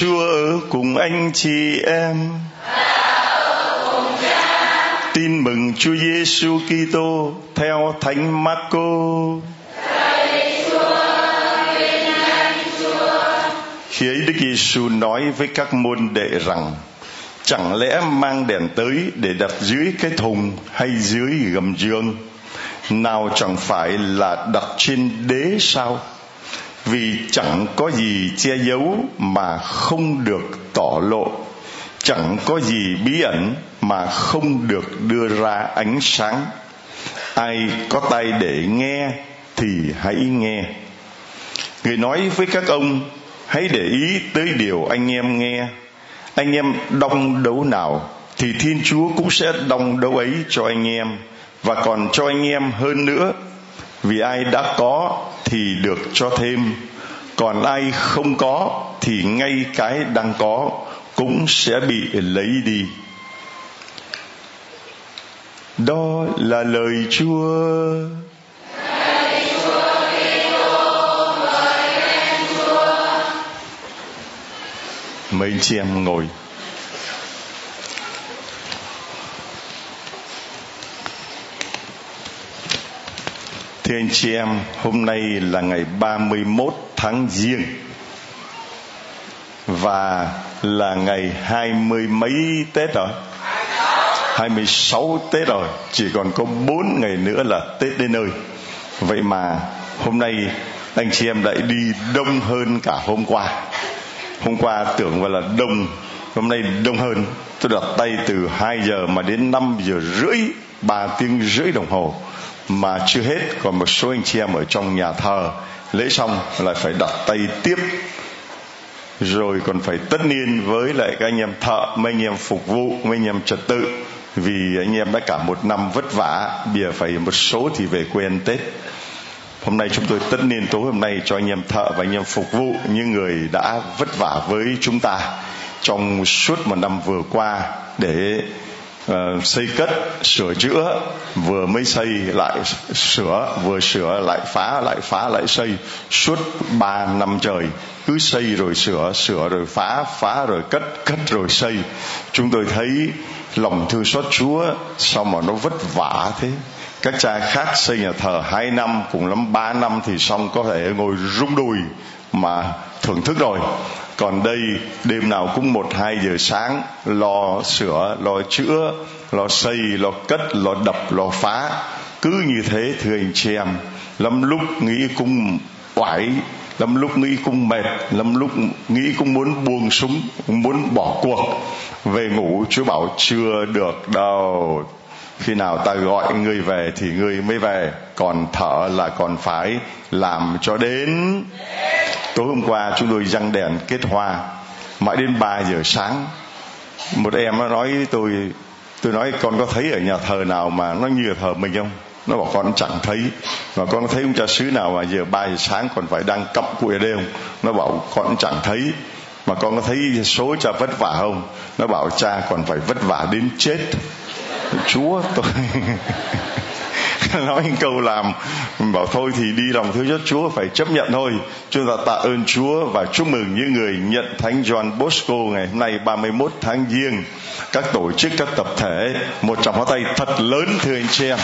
Chúa ở cùng anh chị em. Tin mừng Chúa Giêsu Kitô theo Thánh Marco. Khi ấy Đức Giêsu nói với các môn đệ rằng, chẳng lẽ mang đèn tới để đặt dưới cái thùng hay dưới gầm giường nào chẳng phải là đặt trên đế sao vì chẳng có gì che giấu mà không được tỏ lộ. Chẳng có gì bí ẩn mà không được đưa ra ánh sáng. Ai có tay để nghe thì hãy nghe. Người nói với các ông, hãy để ý tới điều anh em nghe. Anh em đong đấu nào thì thiên chúa cũng sẽ đong đấu ấy cho anh em. Và còn cho anh em hơn nữa vì ai đã có thì được cho thêm, còn ai không có thì ngay cái đang có cũng sẽ bị lấy đi. Đó là lời chúa. Mấy chị em ngồi. Thưa anh chị em, hôm nay là ngày 31 tháng Giêng và là ngày hai mươi mấy Tết rồi. 26 Tết rồi, chỉ còn có 4 ngày nữa là Tết đến nơi. Vậy mà hôm nay anh chị em lại đi đông hơn cả hôm qua. Hôm qua tưởng gọi là đông, hôm nay đông hơn. Tôi đặt tay từ 2 giờ mà đến 5 giờ rưỡi, 3 tiếng rưỡi đồng hồ mà chưa hết, còn một số anh chị em ở trong nhà thờ, lễ xong lại phải đặt tay tiếp. Rồi còn phải tất niên với lại các anh em thợ, mấy anh em phục vụ, mấy anh em trật tự. Vì anh em đã cả một năm vất vả, bìa phải một số thì về quê ăn tết. Hôm nay chúng tôi tất niên tối hôm nay cho anh em thợ và anh em phục vụ, những người đã vất vả với chúng ta trong suốt một năm vừa qua để uh, xây cất sửa chữa vừa mới xây lại sửa vừa sửa lại phá lại phá lại xây. Suốt ba năm trời cứ xây rồi sửa sửa rồi phá phá rồi cất cất rồi xây. Chúng tôi thấy lòng thương xót chúa sao mà nó vất vả thế? Các cha khác xây nhà thờ hai năm cùng lắm ba năm thì xong có thể ngồi rung đùi mà thưởng thức rồi. Còn đây, đêm nào cũng một, hai giờ sáng, lo sửa, lo chữa, lo xây, lo cất, lo đập, lo phá. Cứ như thế, thưa anh chị em lắm lúc nghĩ cũng oải lắm lúc nghĩ cũng mệt lắm lúc nghĩ cũng muốn buông súng, muốn bỏ cuộc. Về ngủ, chúa bảo chưa được đâu khi nào ta gọi ngươi về thì ngươi mới về, còn thở là còn phải làm cho đến tối hôm qua chúng tôi răng đèn kết hoa. Mãi đến 3 giờ sáng, một em nó nói tôi tôi nói, con có thấy ở nhà thờ nào mà nó như thờ mình không? Nó bảo, con chẳng thấy. Và con thấy ông cha xứ nào mà giờ ba giờ sáng còn phải đang cặm cụi ở đây không? Nó bảo, con chẳng thấy. Mà con có thấy số cha vất vả không? Nó bảo, cha còn phải vất vả đến chết chúa, tôi nói câu làm bảo thôi thì đi lòng thương xót Chúa phải chấp nhận thôi. Chúng ta tạ ơn Chúa và chúc mừng những người nhận Thánh John Bosco ngày hôm nay 31 tháng Giêng. Các tổ chức, các tập thể, một tràng pháo tay thật lớn, thưa anh chị em.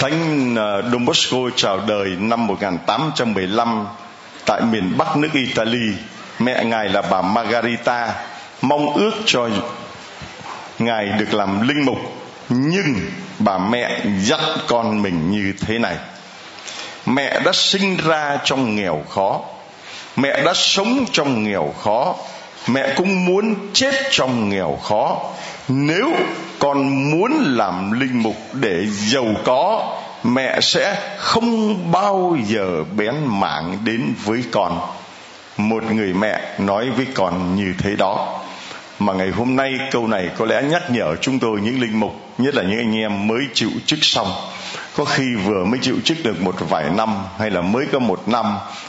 Thánh à, Don Bosco chào đời năm 1815 tại miền Bắc nước Italy. Mẹ ngài là bà Margarita mong ước cho ngài được làm linh mục, nhưng bà mẹ dắt con mình như thế này. Mẹ đã sinh ra trong nghèo khó, mẹ đã sống trong nghèo khó, mẹ cũng muốn chết trong nghèo khó. Nếu con muốn làm linh mục để giàu có, mẹ sẽ không bao giờ bén mảng đến với con. Một người mẹ nói với con như thế đó mà ngày hôm nay câu này có lẽ nhắc nhở chúng tôi những linh mục, nhất là những anh em mới chịu chức xong. Có khi vừa mới chịu chức được một vài năm, hay là mới có một năm,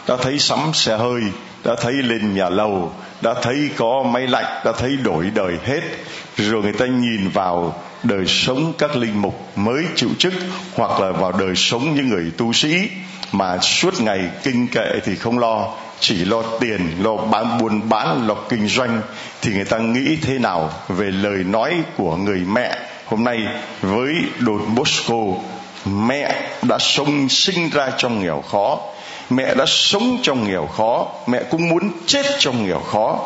đã thấy sắm xe hơi, đã thấy lên nhà lầu, đã thấy có máy lạnh, đã thấy đổi đời hết. Rồi người ta nhìn vào đời sống các linh mục mới chịu chức, hoặc là vào đời sống những người tu sĩ, mà suốt ngày kinh kệ thì không lo chỉ lo tiền, lo bán buôn bán, lo kinh doanh, thì người ta nghĩ thế nào về lời nói của người mẹ? Hôm nay với đồn Bosco, mẹ đã sống sinh ra trong nghèo khó, mẹ đã sống trong nghèo khó, mẹ cũng muốn chết trong nghèo khó.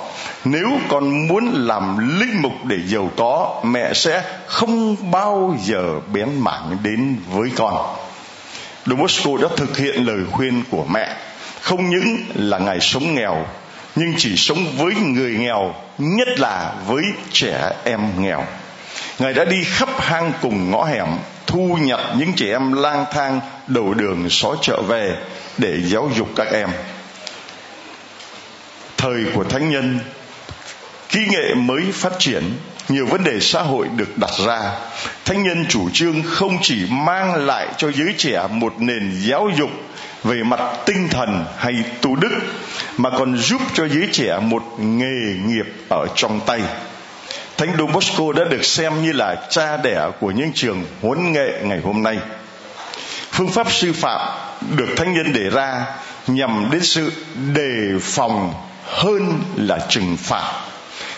Nếu con muốn làm linh mục để giàu có, mẹ sẽ không bao giờ bén mảng đến với con. Don Bosco đã thực hiện lời khuyên của mẹ không những là ngài sống nghèo, nhưng chỉ sống với người nghèo, nhất là với trẻ em nghèo. Ngài đã đi khắp hang cùng ngõ hẻm, thu nhập những trẻ em lang thang, đầu đường, xó chợ về để giáo dục các em. Thời của thánh nhân, kỹ nghệ mới phát triển, nhiều vấn đề xã hội được đặt ra. Thánh nhân chủ trương không chỉ mang lại cho giới trẻ một nền giáo dục về mặt tinh thần hay tu đức, mà còn giúp cho giới trẻ một nghề nghiệp ở trong tay. Thánh Don Bosco đã được xem như là cha đẻ của những trường huấn nghệ ngày hôm nay. Phương pháp sư phạm được thánh nhân đề ra nhằm đến sự đề phòng hơn là trừng phạt.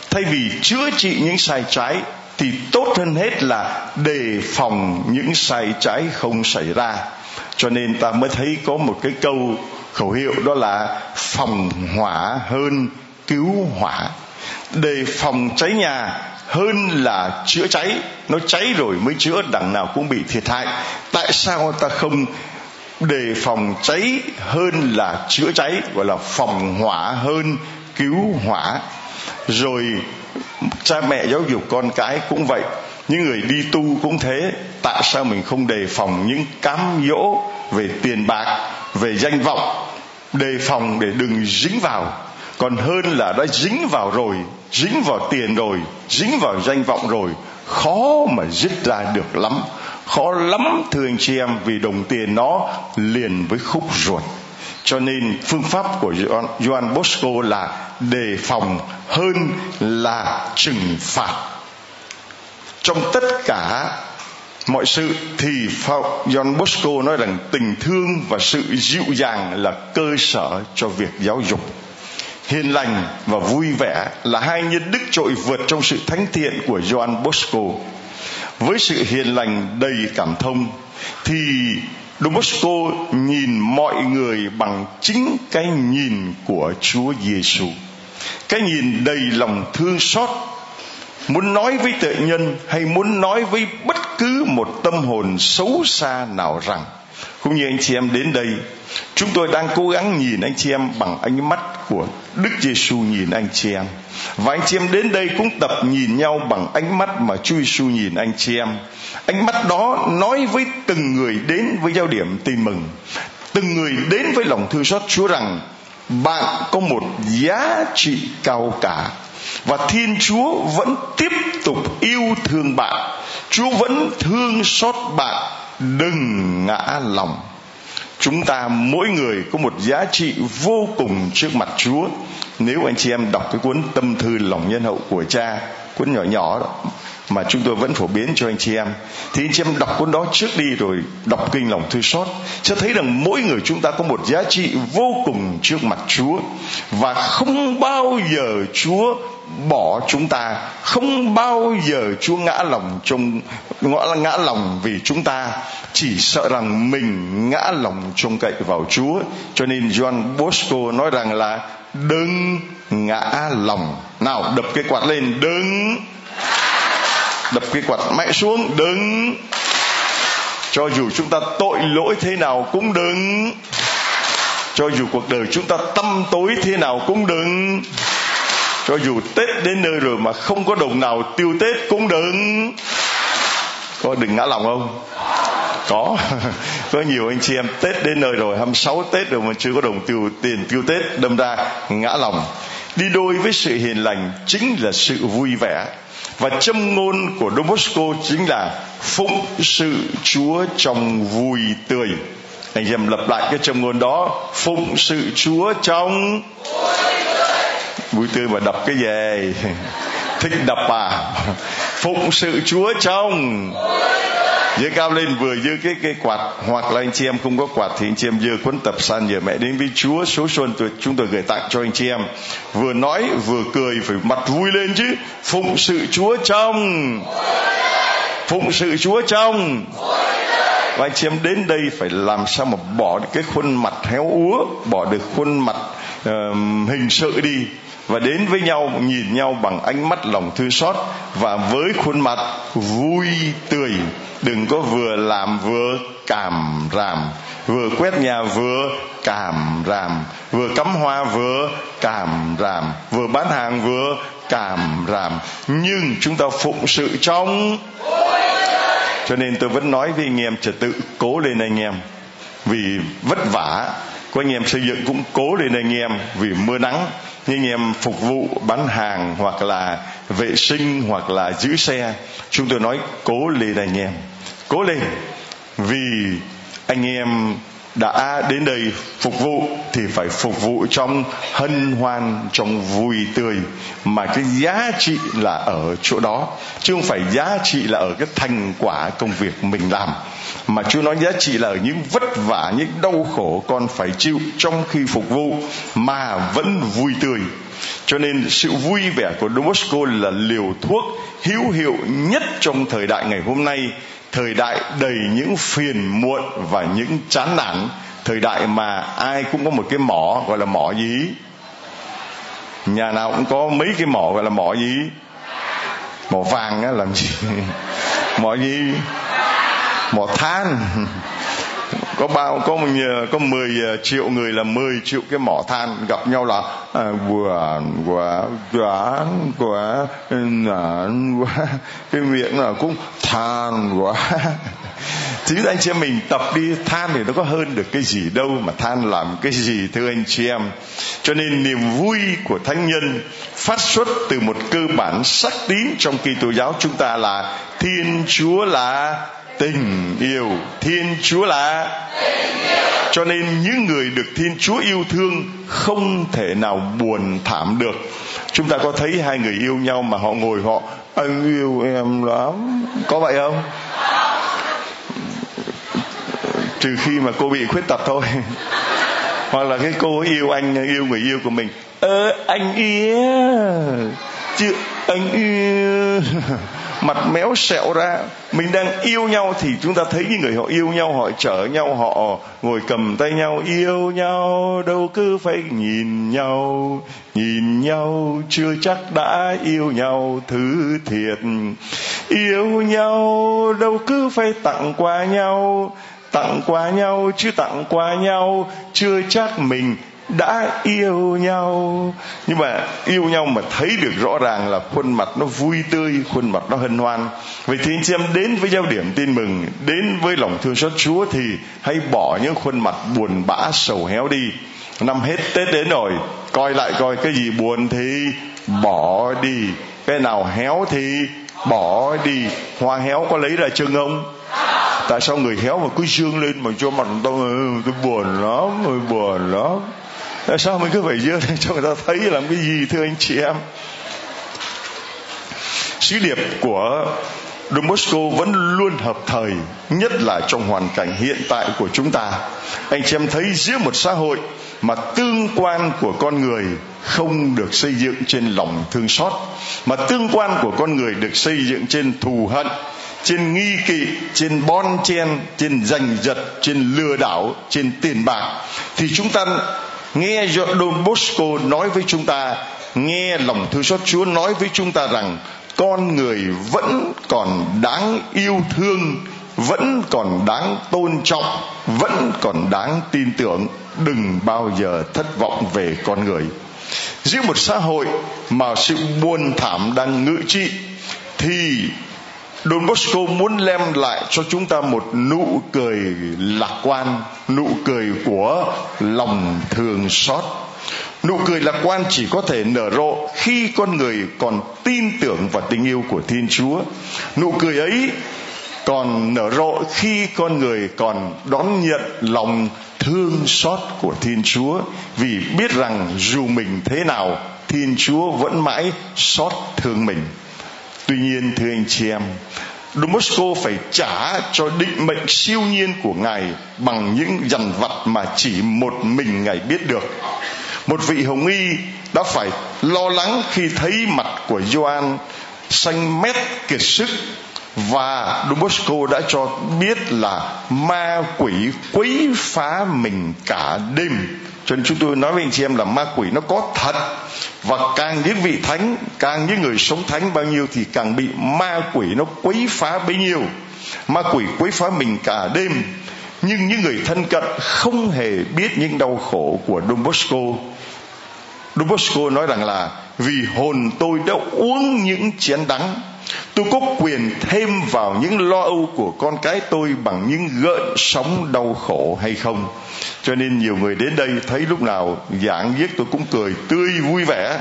Thay vì chữa trị những sai trái, thì tốt hơn hết là đề phòng những sai trái không xảy ra cho nên ta mới thấy có một cái câu khẩu hiệu đó là phòng hỏa hơn cứu hỏa. Đề phòng cháy nhà hơn là chữa cháy. Nó cháy rồi mới chữa, đằng nào cũng bị thiệt hại. Tại sao ta không đề phòng cháy hơn là chữa cháy, gọi là phòng hỏa hơn cứu hỏa? Rồi cha mẹ giáo dục con cái cũng vậy những người đi tu cũng thế. Tại sao mình không đề phòng những cám dỗ về tiền bạc, về danh vọng? Đề phòng để đừng dính vào. Còn hơn là đã dính vào rồi, dính vào tiền rồi, dính vào danh vọng rồi, khó mà dứt ra được lắm. Khó lắm, thưa anh chị em, vì đồng tiền nó liền với khúc ruột. Cho nên phương pháp của Joan Bosco là đề phòng hơn là trừng phạt trong tất cả mọi sự thì John Bosco nói rằng tình thương và sự dịu dàng là cơ sở cho việc giáo dục hiền lành và vui vẻ là hai nhân đức trội vượt trong sự thánh thiện của John Bosco với sự hiền lành đầy cảm thông thì Don Bosco nhìn mọi người bằng chính cái nhìn của Chúa Giêsu. Cái nhìn đầy lòng thương xót muốn nói với tự nhân hay muốn nói với bất cứ một tâm hồn xấu xa nào rằng? Cũng như anh chị em đến đây, chúng tôi đang cố gắng nhìn anh chị em bằng ánh mắt của Đức Giêsu nhìn anh chị em. Và anh chị em đến đây cũng tập nhìn nhau bằng ánh mắt mà Chúa Giêsu nhìn anh chị em. Ánh mắt đó nói với từng người đến với giao điểm tin mừng. Từng người đến với lòng thương xót Chúa rằng, bạn có một giá trị cao cả và Thiên Chúa vẫn tiếp tục yêu thương bạn. Chúa vẫn thương xót bạn, đừng ngã lòng chúng ta mỗi người có một giá trị vô cùng trước mặt Chúa. Nếu anh chị em đọc cái cuốn tâm thư lòng nhân hậu của cha, cuốn nhỏ nhỏ đó, mà chúng tôi vẫn phổ biến cho anh chị em thì anh chị em đọc cuốn đó trước đi rồi đọc kinh lòng thư xót sẽ thấy rằng mỗi người chúng ta có một giá trị vô cùng trước mặt Chúa và không bao giờ Chúa bỏ chúng ta. Không bao giờ Chúa ngã lòng trong ngõ ngã lòng vì chúng ta. Chỉ sợ rằng mình ngã lòng trông cậy vào Chúa. Cho nên John Bosco nói rằng là đừng ngã lòng. Nào, đập cái quạt lên, đừng. Đập cái quạt mạnh xuống, đừng. Cho dù chúng ta tội lỗi thế nào cũng đừng. Cho dù cuộc đời chúng ta tâm tối thế nào cũng đừng cho dù tết đến nơi rồi mà không có đồng nào tiêu tết cũng đừng. Có đừng ngã lòng không? Có. Có nhiều anh chị em tết đến nơi rồi 26 tết rồi mà chưa có đồng tiêu tiền tiêu tết, đâm ra ngã lòng. Đi đôi với sự hiền lành chính là sự vui vẻ. Và châm ngôn của Don Bosco chính là phụng sự Chúa trong vui tươi. Anh em lặp lại cái châm ngôn đó, phụng sự Chúa trong vui tươi vui tươi mà đập cái về. Thích đập à? Phụng sự Chúa trong dưới cao lên vừa dư cái cái quạt. Hoặc là anh chị em không có quạt thì anh chị em dư cuốn tập san giờ mẹ đến với Chúa. Số xuân tôi chúng tôi gửi tặng cho anh chị em. Vừa nói vừa cười phải mặt vui lên chứ. Phụng sự Chúa trong phụng sự Chúa trong và anh chị em đến đây phải làm sao mà bỏ được cái khuôn mặt héo úa bỏ được khuôn mặt uh, hình sự đi và đến với nhau, nhìn nhau bằng ánh mắt lòng thương xót và với khuôn mặt vui tươi. Đừng có vừa làm vừa cảm ràm, vừa quét nhà vừa cảm ràm, vừa cắm hoa vừa cảm ràm, vừa bán hàng vừa cảm ràm. Nhưng chúng ta phụng sự trong cho nên tôi vẫn nói với anh em, trật tự, cố lên anh em. Vì vất vả có anh em xây dựng cũng cố lên anh em vì mưa nắng nhưng anh em phục vụ bán hàng hoặc là vệ sinh hoặc là giữ xe, chúng tôi nói cố lên anh em. Cố lên, vì anh em đã đến đây phục vụ thì phải phục vụ trong hân hoan, trong vui tươi. Mà cái giá trị là ở chỗ đó, chứ không phải giá trị là ở cái thành quả công việc mình làm mà Chúa nói giá trị là ở những vất vả, những đau khổ con phải chịu trong khi phục vụ, mà vẫn vui tươi. Cho nên sự vui vẻ của Don Bosco là liều thuốc hữu hiệu nhất trong thời đại ngày hôm nay, thời đại đầy những phiền muộn và những chán nản, thời đại mà ai cũng có một cái mỏ gọi là mỏ gì? Nhà nào cũng có mấy cái mỏ gọi là mỏ gì? Mỏ vàng á, làm gì? Mỏ gì? Mỏ than có bao, có một có 10 à, triệu người là 10 triệu cái mỏ than. Gặp nhau là quả quả quả quả nản cái miệng là cũng than quá. Chứ anh chị em mình tập đi, than thì nó có hơn được cái gì đâu mà than làm cái gì, thưa anh chị em. Cho nên niềm vui của thánh nhân phát xuất từ một cơ bản sắc tín trong kỳ tô giáo chúng ta là thiên chúa là tình yêu thiên chúa là cho nên những người được thiên chúa yêu thương không thể nào buồn thảm được. Chúng ta có thấy hai người yêu nhau mà họ ngồi họ, anh yêu em lắm. Có vậy không? Trừ khi mà cô bị khuyết tật thôi. Hoặc là cái cô yêu anh, yêu người yêu của mình, ơ, anh yêu. Chứ, anh yêu. mặt méo sẹo ra, mình đang yêu nhau thì chúng ta thấy những người họ yêu nhau, họ chở nhau, họ ngồi cầm tay nhau, yêu nhau, đâu cứ phải nhìn nhau nhìn nhau, chưa chắc đã yêu nhau thứ thiệt. Yêu nhau, đâu cứ phải tặng quà nhau, tặng quà nhau, chứ tặng quà nhau, chưa chắc mình đã yêu nhau. Nhưng mà yêu nhau mà thấy được rõ ràng là khuôn mặt nó vui tươi, khuôn mặt nó hân hoan. Vậy thì anh chị em đến với giao điểm tin mừng, đến với lòng thương xót chúa thì hãy bỏ những khuôn mặt buồn bã, sầu héo đi. Năm hết tết đến rồi, coi lại coi cái gì buồn thì bỏ đi. Cái nào héo thì bỏ đi. Hoa héo có lấy ra chân không? Tại sao người héo mà cứ dương lên mà cho mặt tôi tôi buồn lắm, tôi buồn lắm tại sao mình cứ phải dơ lên cho người ta thấy làm cái gì, thưa anh chị em? Sứ điệp của Don Bosco vẫn luôn hợp thời, nhất là trong hoàn cảnh hiện tại của chúng ta. Anh chị em thấy giữa một xã hội mà tương quan của con người không được xây dựng trên lòng thương xót, mà tương quan của con người được xây dựng trên thù hận, trên nghi kỵ, trên bon chen, trên giành giật, trên lừa đảo, trên tiền bạc, thì chúng ta nghe Don Bosco nói với chúng ta, nghe lòng thương xót Chúa nói với chúng ta rằng, con người vẫn còn đáng yêu thương, vẫn còn đáng tôn trọng, vẫn còn đáng tin tưởng. Đừng bao giờ thất vọng về con người. Giữa một xã hội mà sự buồn thảm đang ngự trị, thì Don Bosco muốn đem lại cho chúng ta một nụ cười lạc quan, nụ cười của lòng thương xót. Nụ cười lạc quan chỉ có thể nở rộ khi con người còn tin tưởng vào tình yêu của Thiên Chúa. Nụ cười ấy còn nở rộ khi con người còn đón nhận lòng thương xót của Thiên Chúa vì biết rằng dù mình thế nào Thiên Chúa vẫn mãi xót thương mình. Tuy nhiên thưa anh chị em, Don phải trả cho định mệnh siêu nhiên của Ngài bằng những dằn vặt mà chỉ một mình Ngài biết được. Một vị hồng y đã phải lo lắng khi thấy mặt của Gioan xanh mét kiệt sức và Don đã cho biết là ma quỷ quấy phá mình cả đêm cho nên chúng tôi nói với anh chị em là ma quỷ nó có thật và càng những vị thánh, càng những người sống thánh bao nhiêu thì càng bị ma quỷ nó quấy phá bấy nhiêu. Ma quỷ quấy phá mình cả đêm. Nhưng những người thân cận không hề biết những đau khổ của Don Bosco. Don Bosco nói rằng là, vì hồn tôi đã uống những chén đắng tôi có quyền thêm vào những lo âu của con cái tôi bằng những gợn sóng đau khổ hay không? Cho nên nhiều người đến đây thấy lúc nào giảng viết tôi cũng cười, tươi, vui vẻ.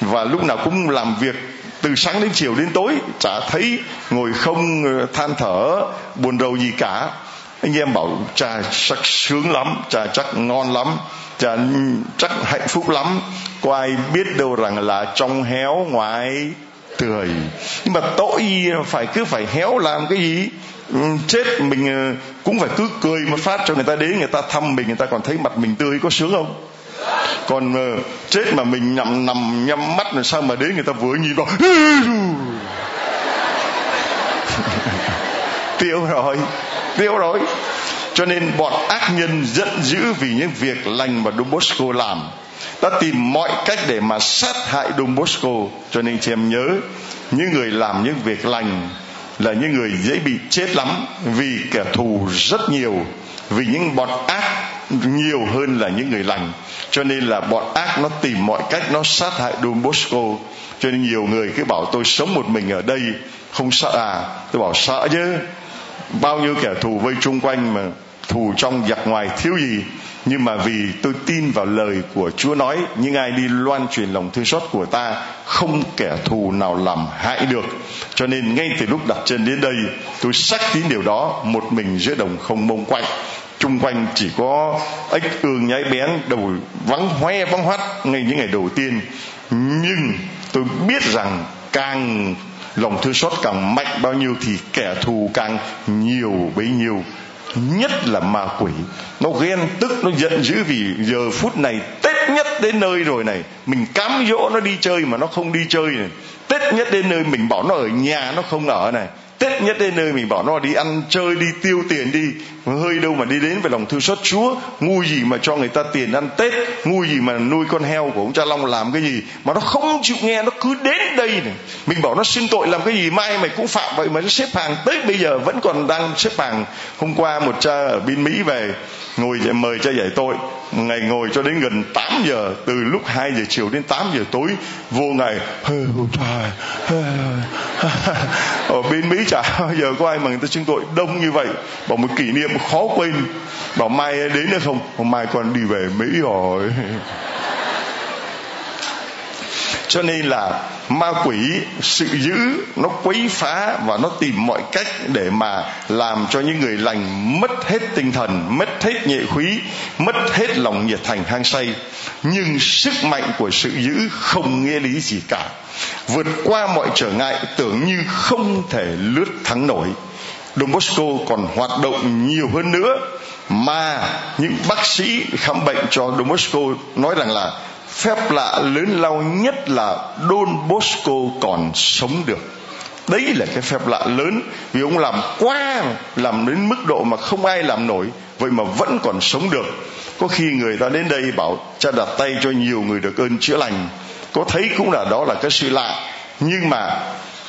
Và lúc nào cũng làm việc từ sáng đến chiều đến tối, chả thấy ngồi không ờ, than thở, buồn rầu gì cả. Anh em bảo trà chắc sướng lắm trà chắc ngon lắm trà chắc hạnh phúc lắm. Có ai biết đâu rằng là trong héo ngoài tươi nhưng mà tội phải cứ phải héo làm cái gì? Ừ, chết mình ờ, cũng phải cứ cười một phát cho người ta đến người ta thăm mình người ta còn thấy mặt mình tươi có sướng không? Còn uh, chết mà mình nhằm nằm nhắm mắt làm sao mà đến người ta vừa nhìn vào tiêu rồi tiêu rồi. Cho nên bọn ác nhân giận dữ vì những việc lành mà Don Bosco làm đã tìm mọi cách để mà sát hại Don Bosco. Cho nên chị em nhớ, những người làm những việc lành là những người dễ bị chết lắm vì kẻ thù rất nhiều, vì những bọn ác nhiều hơn là những người lành. Cho nên là bọn ác nó tìm mọi cách nó sát hại Don Bosco. Cho nên nhiều người cứ bảo tôi sống một mình ở đây, không sợ à? Tôi bảo, sợ chứ. Bao nhiêu kẻ thù vây chung quanh mà thù trong giặc ngoài thiếu gì? Nhưng mà vì tôi tin vào lời của Chúa nói, những ai đi loan truyền lòng thương xót của ta không kẻ thù nào làm hại được. Cho nên ngay từ lúc đặt chân đến đây, tôi xác tín điều đó, một mình giữa đồng không mông quạnh. Chung quanh chỉ có ếch ương nhái bén, đầu vắng hoe, vắng hoắt ngay những ngày đầu tiên. Nhưng tôi biết rằng càng lòng thương xót càng mạnh bao nhiêu thì kẻ thù càng nhiều bấy nhiêu nhất là ma quỷ. Nó ghen tức, nó giận dữ vì giờ phút này tết nhất đến nơi rồi này. Mình cám dỗ nó đi chơi mà nó không đi chơi này. Tết nhất đến nơi mình bảo nó ở nhà, nó không ở này. Tết nhất đến nơi mình bảo nó đi ăn, chơi, đi tiêu tiền đi. Hơi đâu mà đi đến về lòng thương xót Chúa. Ngu gì mà cho người ta tiền ăn Tết? Ngu gì mà nuôi con heo của ông cha Long làm cái gì? Mà nó không chịu nghe, nó cứ đến đây này. Mình bảo nó xin tội làm cái gì, mai mày cũng phạm vậy mà nó xếp hàng. Tới bây giờ vẫn còn đang xếp hàng. Hôm qua một cha ở bên Mỹ về, ngồi mời cha giải tội ngày ngồi cho đến gần 8 giờ, từ lúc 2 giờ chiều đến 8 giờ tối, vô ngày ở bên Mỹ chả bao giờ có ai mà người ta chứng tội đông như vậy. Bảo một kỷ niệm khó quên. Bảo mai đến nữa không? Bảo mai con đi về Mỹ rồi cho nên là ma quỷ, sự dữ nó quấy phá và nó tìm mọi cách để mà làm cho những người lành mất hết tinh thần, mất hết nhệ khí, mất hết lòng nhiệt thành hang say. Nhưng sức mạnh của sự dữ không nghĩa lý gì cả. Vượt qua mọi trở ngại, tưởng như không thể lướt thắng nổi. Don Bosco còn hoạt động nhiều hơn nữa. Mà những bác sĩ khám bệnh cho Don Bosco nói rằng là phép lạ lớn lao nhất là Don Bosco còn sống được. Đấy là cái phép lạ lớn vì ông làm quá, làm đến mức độ mà không ai làm nổi, vậy mà vẫn còn sống được. Có khi người ta đến đây bảo cha đặt tay cho nhiều người được ơn chữa lành. Có thấy cũng là đó là cái sự lạ. Nhưng mà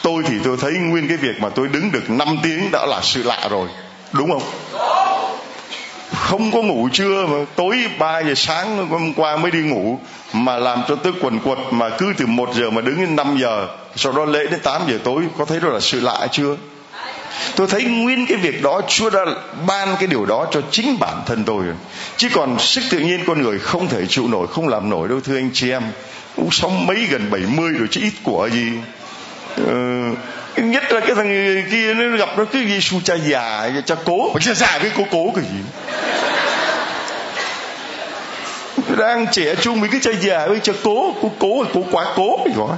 tôi thì tôi thấy nguyên cái việc mà tôi đứng được 5 tiếng đã là sự lạ rồi. Đúng không? Không có ngủ trưa mà tối 3 giờ sáng hôm qua mới đi ngủ mà làm cho tôi quần quật mà cứ từ 1 giờ mà đứng đến 5 giờ sau đó lễ đến 8 giờ tối có thấy đó là sự lạ chưa? Tôi thấy nguyên cái việc đó chúa đã ban cái điều đó cho chính bản thân tôi. Chứ còn sức tự nhiên con người không thể chịu nổi không làm nổi đâu thưa anh chị em. Cũng sống mấy gần 70 rồi chứ ít của gì. Ừ, nhất là cái thằng kia nó gặp nó cứ gì su cha già cha cố. Mà cha già cái cố cố cái gì? Đang trẻ chung với cái cha già với cha cố cố cố cố quá cố. Rồi.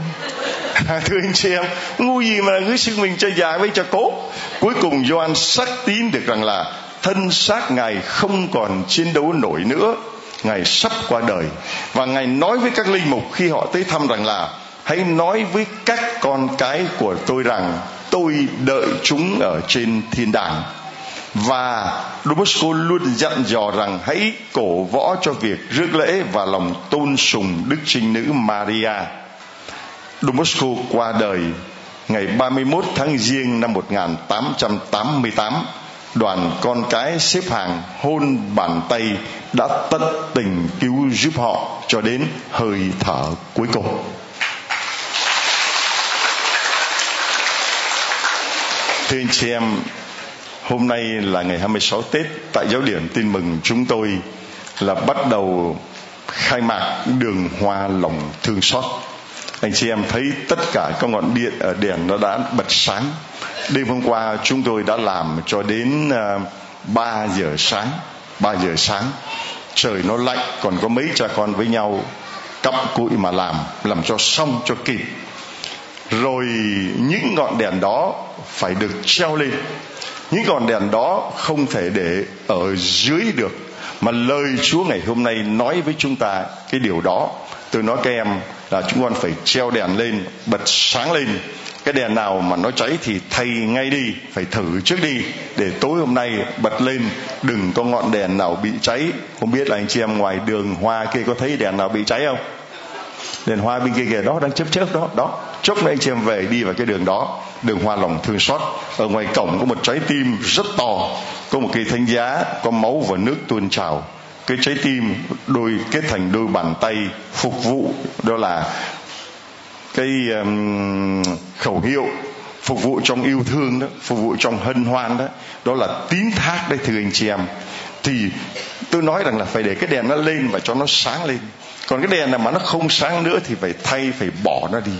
Thưa anh chị em, ngu gì mà cứ xưng mình cho già với cho cố? Cuối cùng Gioan xác tín được rằng là thân xác ngài không còn chiến đấu nổi nữa. Ngài sắp qua đời. Và ngài nói với các linh mục khi họ tới thăm rằng là, hãy nói với các con cái của tôi rằng tôi đợi chúng ở trên thiên đàng và Don luôn dặn dò rằng hãy cổ võ cho việc rước lễ và lòng tôn sùng Đức Trinh Nữ Maria. Don qua đời ngày 31 tháng Giêng năm 1888 đoàn con cái xếp hàng hôn bàn tay đã tận tình cứu giúp họ cho đến hơi thở cuối cùng thưa anh chị em hôm nay là ngày 26 Tết, tại giáo điểm tin mừng chúng tôi là bắt đầu khai mạc đường hoa lòng thương xót. Anh chị em thấy tất cả các ngọn điện ở đèn nó đã bật sáng. Đêm hôm qua chúng tôi đã làm cho đến ờ, 3 giờ sáng 3 giờ sáng. Trời nó lạnh, còn có mấy cha con với nhau cặm cụi mà làm làm cho xong cho kịp. Rồi những ngọn đèn đó phải được treo lên những ngọn đèn đó không thể để ở dưới được. Mà lời Chúa ngày hôm nay nói với chúng ta cái điều đó. Tôi nói các em là chúng con phải treo đèn lên, bật sáng lên. Cái đèn nào mà nó cháy thì thay ngay đi, phải thử trước đi. Để tối hôm nay bật lên, đừng có ngọn đèn nào bị cháy. Không biết là anh chị em ngoài đường hoa kia có thấy đèn nào bị cháy không? Đèn hoa bên kia kìa, đó, đang chớp chớp đó đó. Chốc nữa anh chị em về đi vào cái đường đó đường hoa lòng thương xót. Ở ngoài cổng có một trái tim rất to. Có một cây thánh giá có máu và nước tuôn trào. Cái trái tim đôi kết thành đôi bàn tay phục vụ đó là cái um, khẩu hiệu phục vụ trong yêu thương đó phục vụ trong hân hoan đó. Đó là tín thác đấy thưa anh chị em. Thì tôi nói rằng là phải để cái đèn nó lên và cho nó sáng lên. Còn cái đèn nào mà nó không sáng nữa thì phải thay phải bỏ nó đi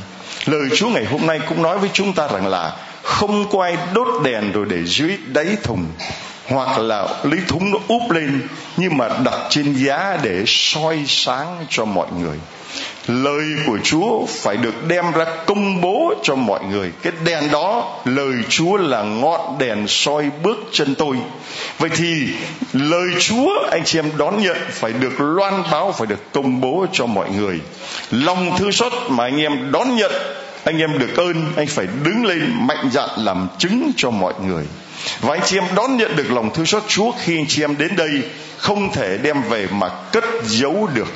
lời chúa ngày hôm nay cũng nói với chúng ta rằng là không quay đốt đèn rồi để dưới đáy thùng, hoặc là lấy thúng nó úp lên nhưng mà đặt trên giá để soi sáng cho mọi người lời của chúa phải được đem ra công bố cho mọi người. Cái đèn đó, lời chúa là ngọn đèn soi bước chân tôi. Vậy thì, lời chúa, anh chị em đón nhận, phải được loan báo, phải được công bố cho mọi người. Lòng thư xót mà anh em đón nhận, anh em được ơn, anh phải đứng lên mạnh dạn làm chứng cho mọi người. Và anh chị em đón nhận được lòng thương xót Chúa khi anh chị em đến đây, không thể đem về mà cất giấu được,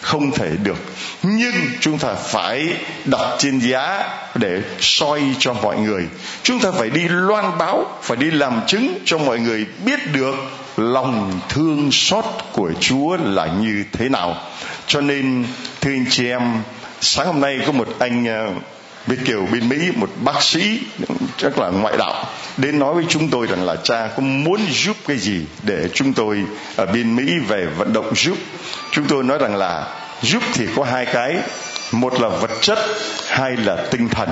không thể được nhưng chúng ta phải đặt trên giá để soi cho mọi người. Chúng ta phải đi loan báo, phải đi làm chứng cho mọi người biết được lòng thương xót của chúa là như thế nào. Cho nên, thưa anh chị em, sáng hôm nay có một anh ờ, Việt Kiều bên Mỹ, một bác sĩ chắc là ngoại đạo, đến nói với chúng tôi rằng là, cha có muốn giúp cái gì để chúng tôi ở bên Mỹ về vận động giúp? Chúng tôi nói rằng là giúp thì có hai cái. Một là vật chất hai là tinh thần.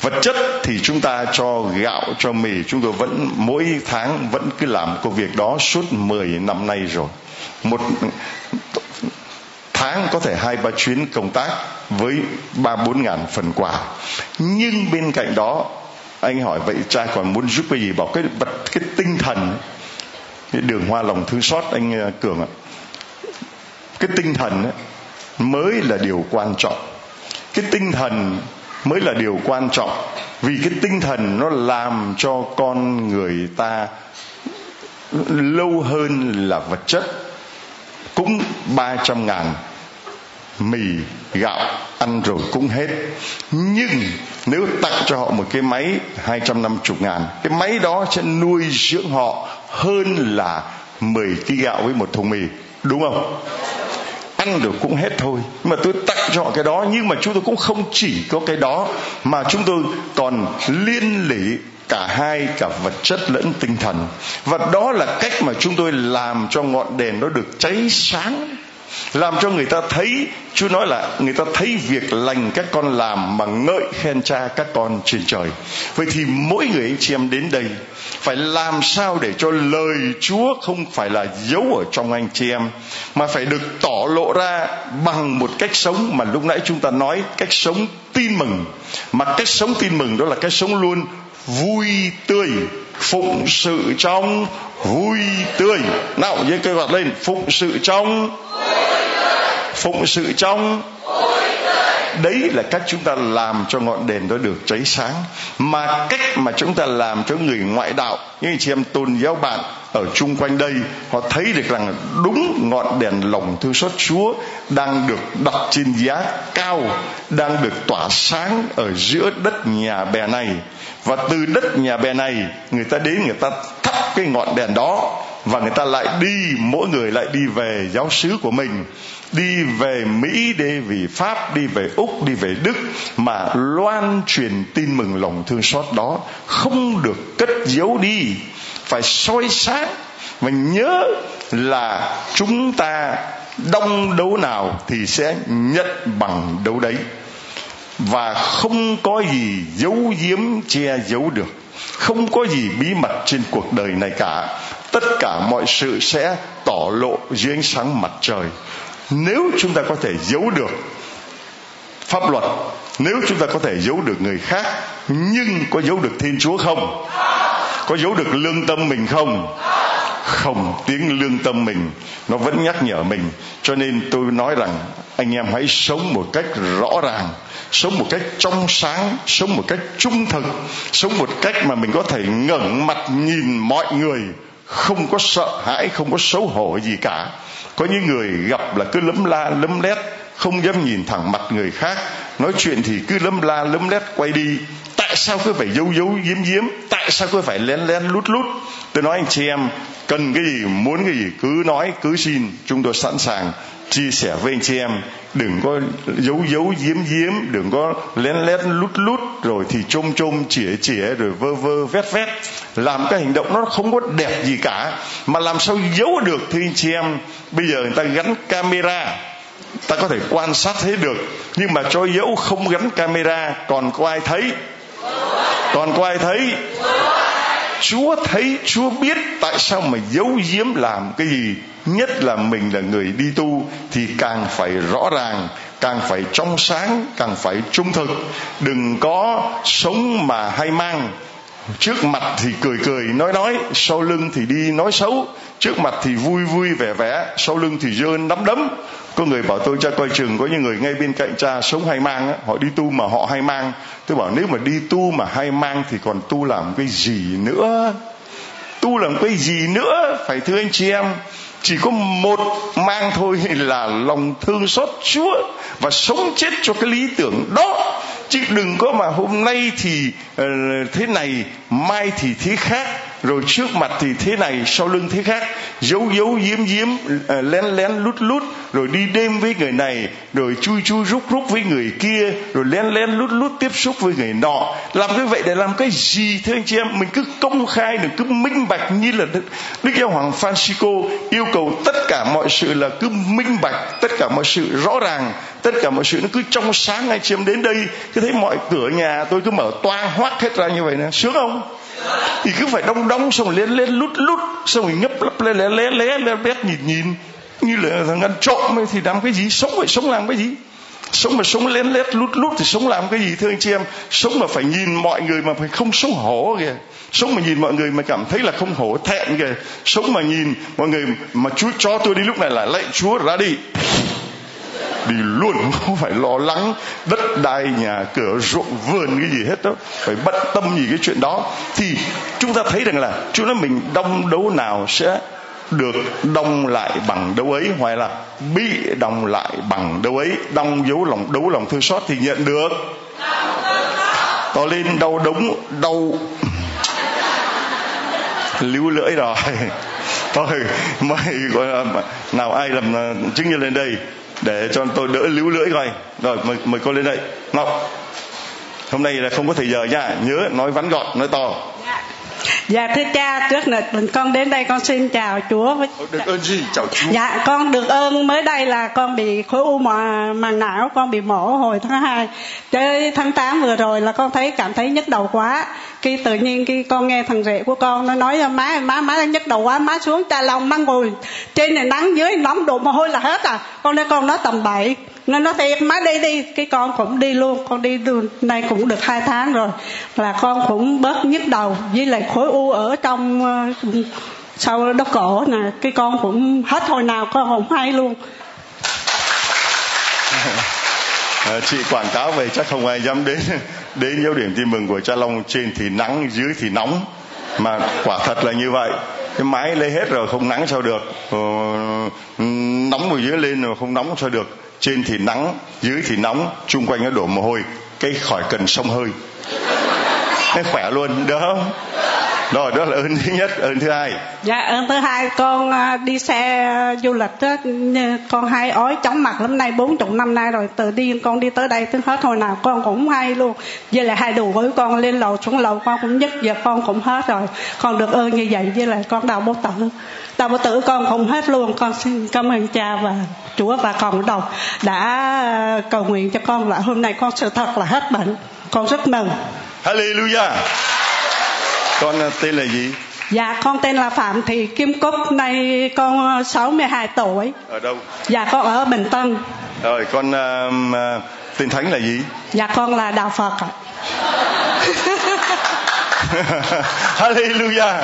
Vật chất thì chúng ta cho gạo cho mì. Chúng tôi vẫn mỗi tháng vẫn cứ làm công việc đó suốt 10 năm nay rồi. Một tháng có thể hai ba chuyến công tác với ba bốn ngàn phần quà. Nhưng bên cạnh đó anh hỏi vậy cha còn muốn giúp cái gì? Bảo cái vật cái tinh thần. Cái đường hoa lòng thương xót anh ờ, cường ạ. Cái tinh thần ấy, mới là điều quan trọng. Cái tinh thần mới là điều quan trọng, vì cái tinh thần nó làm cho con người ta lâu hơn là vật chất. Cũng ba trăm ngàn mì gạo ăn rồi cũng hết. Nhưng nếu tặng cho họ một cái máy 250 ngàn, cái máy đó sẽ nuôi dưỡng họ hơn là 10 kg gạo với một thùng mì, đúng không? Ăn được cũng hết thôi. Nhưng mà tôi tặng cho họ cái đó, nhưng mà chúng tôi cũng không chỉ có cái đó, mà chúng tôi còn liên lỉ cả hai cả vật chất lẫn tinh thần. Và đó là cách mà chúng tôi làm cho ngọn đèn nó được cháy sáng, làm cho người ta thấy, Chúa nói là người ta thấy việc lành các con làm mà ngợi khen cha các con trên trời. Vậy thì mỗi người anh chị em đến đây phải làm sao để cho lời Chúa không phải là giấu ở trong anh chị em, mà phải được tỏ lộ ra bằng một cách sống mà lúc nãy chúng ta nói, cách sống tin mừng. Mà cách sống tin mừng đó là cách sống luôn vui tươi, phụng sự trong vui tươi. Nào, giơ cây quạt lên, phụng sự trong phụng sự trong đấy là cách chúng ta làm cho ngọn đèn đó được cháy sáng. Mà cách mà chúng ta làm cho người ngoại đạo những chị em tôn giáo bạn ở chung quanh đây, họ thấy được rằng đúng ngọn đèn lòng thương xót Chúa đang được đặt trên giá cao, đang được tỏa sáng ở giữa đất nhà bè này. Và từ đất nhà bè này, người ta đến người ta thắp cái ngọn đèn đó và người ta lại đi, mỗi người lại đi về giáo xứ của mình đi về Mỹ, đi về Pháp, đi về Úc, đi về Đức mà loan truyền tin mừng lòng thương xót đó không được cất giấu đi, phải soi sáng và nhớ là chúng ta đông đấu nào thì sẽ nhận bằng đấu đấy. Và không có gì giấu giếm che giấu được, không có gì bí mật trên cuộc đời này cả. Tất cả mọi sự sẽ tỏ lộ dưới ánh sáng mặt trời nếu chúng ta có thể giấu được pháp luật, nếu chúng ta có thể giấu được người khác, nhưng có giấu được thiên chúa không? Có giấu được lương tâm mình không? Không, tiếng lương tâm mình nó vẫn nhắc nhở mình. Cho nên tôi nói rằng, anh em hãy sống một cách rõ ràng, sống một cách trong sáng, sống một cách trung thực, sống một cách mà mình có thể ngẩng mặt nhìn mọi người, không có sợ hãi, không có xấu hổ gì cả có những người gặp là cứ lấm la, lấm lét, không dám nhìn thẳng mặt người khác. Nói chuyện thì cứ lấm la, lấm lét, quay đi. Tại sao cứ phải giấu giấu, giếm giếm? Tại sao cứ phải lén lén lút lút? Tôi nói anh chị em, cần cái gì, muốn cái gì cứ nói, cứ xin. Chúng tôi sẵn sàng chia sẻ với anh chị em, đừng có giấu giấu, giếm giếm, đừng có lén lén lút lút, rồi thì trôm trôm chĩa chĩa rồi vơ vơ, vét vét. Làm cái hành động nó không có đẹp gì cả, mà làm sao giấu được thì anh chị em? Bây giờ người ta gắn camera, ta có thể quan sát thấy được, nhưng mà cho giấu không gắn camera, còn có ai thấy? Còn có ai thấy? Chúa thấy, Chúa biết tại sao mà giấu giếm làm cái gì? Nhất là mình là người đi tu thì càng phải rõ ràng càng phải trong sáng càng phải trung thực. Đừng có sống mà hay mang. Trước mặt thì cười cười nói nói sau lưng thì đi nói xấu. Trước mặt thì vui vui vẻ vẻ sau lưng thì dơ nắm đấm. Có người bảo tôi cha coi chừng có những người ngay bên cạnh cha sống hay mang á, họ đi tu mà họ hay mang. Tôi bảo nếu mà đi tu mà hay mang thì còn tu làm cái gì nữa? Tu làm cái gì nữa? Phải thưa anh chị em chỉ có một mang thôi là lòng thương xót Chúa và sống chết cho cái lý tưởng đó. Chứ đừng có mà hôm nay thì ờ, thế này, mai thì thế khác rồi trước mặt thì thế này sau lưng thế khác. Giấu giấu giếm giếm ờ, lén lén lút lút. Rồi đi đêm với người này rồi chui chui rúc rúc với người kia. Rồi lén lén lút lút tiếp xúc với người nọ. Làm cái vậy để làm cái gì thưa anh chị em? Mình cứ công khai đừng cứ minh bạch như là đức, đức giáo hoàng Francisco yêu cầu tất cả mọi sự là cứ minh bạch tất cả mọi sự rõ ràng. Tất cả mọi sự nó cứ trong sáng anh chị em đến đây cứ thấy mọi cửa nhà tôi cứ mở toang hoác hết ra như vậy nè. Sướng không? Thì cứ phải đông đông xong rồi lên lên lút lút, xong rồi nhấp lấp, lé lé lé lé lé bét, nhìn nhìn. Như là thằng ăn trộm ấy thì làm cái gì? Sống phải sống làm cái gì? Sống mà sống lén lét, lút lút thì sống làm cái gì, thưa anh chị em? Sống mà phải nhìn mọi người mà phải không xấu hổ kìa. Sống mà nhìn mọi người mà cảm thấy là không hổ, thẹn kìa. Sống mà nhìn mọi người mà chúa cho tôi đi lúc này là lạy chúa ra đi đi luôn, không phải lo lắng. Đất đai, nhà cửa, ruộng, vườn, cái gì hết đó. Phải bận tâm gì cái chuyện đó. Thì chúng ta thấy rằng là chúng ta mình đông đấu nào sẽ được đông lại bằng đấu ấy. Hoặc là bị đông lại bằng đấu ấy. Đông dấu lòng đấu lòng thương xót thì nhận được. To lên đau đống, đau lưu lưỡi rồi. Thôi mày gọi là nào ai làm ờ, chứng nhân lên đây? Để cho tôi đỡ líu lưỡi coi rồi mời mời cô lên đây ngọc hôm nay là không có thời giờ nha nhớ nói vắn gọn nói to Dạ thưa cha, trước nữa con đến đây con xin chào Chúa. Với... Được ơn gì? Chào Chúa. Dạ con được ơn mới đây là con bị khối u mà màng não, con bị mổ hồi tháng 2. Tới tháng 8 vừa rồi là con thấy cảm thấy nhức đầu quá. Khi tự nhiên khi con nghe thằng rể của con nó nói má má má đang nhức đầu quá, má xuống cha lòng má ngồi trên này nắng dưới nóng đổ mồ hôi là hết à. Con nói con nói tầm bậy. Nó nói thiệt má đi đi. Cái con cũng đi luôn con đi luôn nay cũng được hai tháng rồi là con cũng bớt nhức đầu với lại khối u ở trong ờ, sau đó cổ nè. Cái con cũng hết hồi nào con không hay luôn. Ờ, chị quảng cáo về chắc không ai dám đến đến dấu điểm tin mừng của cha long trên thì nắng dưới thì nóng. Mà quả thật là như vậy. Cái máy lấy hết rồi không nắng sao được. Ờ, nóng ở dưới lên rồi không nóng sao được. Trên thì nắng dưới thì nóng. Chung quanh nó đổ mồ hôi. Cái khỏi cần sông hơi. Cái khỏe luôn được không? Rồi đó là ơn thứ nhất ơn thứ hai. Dạ ơn thứ hai con à, đi xe du lịch đó, con hay ói chóng mặt lắm nay bốn chục năm nay rồi từ đi con đi tới đây tới hết hồi nào con cũng hay luôn. Với lại hai đồ với con lên lầu xuống lầu con cũng nhất giờ con cũng hết rồi. Con được ơn như vậy với lại con đau bố tử. Đau bố tử con cũng hết luôn. Con xin cảm ơn cha và chúa và con đầu đã à, cầu nguyện cho con là hôm nay con sự thật là hết bệnh. Con rất mừng. Hallelujah con à, tên là gì? Dạ con tên là Phạm Thị Kim Cúc Nay con 62 tuổi. Ở đâu? Dạ con ở Bình Tân. Rồi con uh, tên thánh là gì? Dạ con là Đạo Phật ạ. Hallelujah.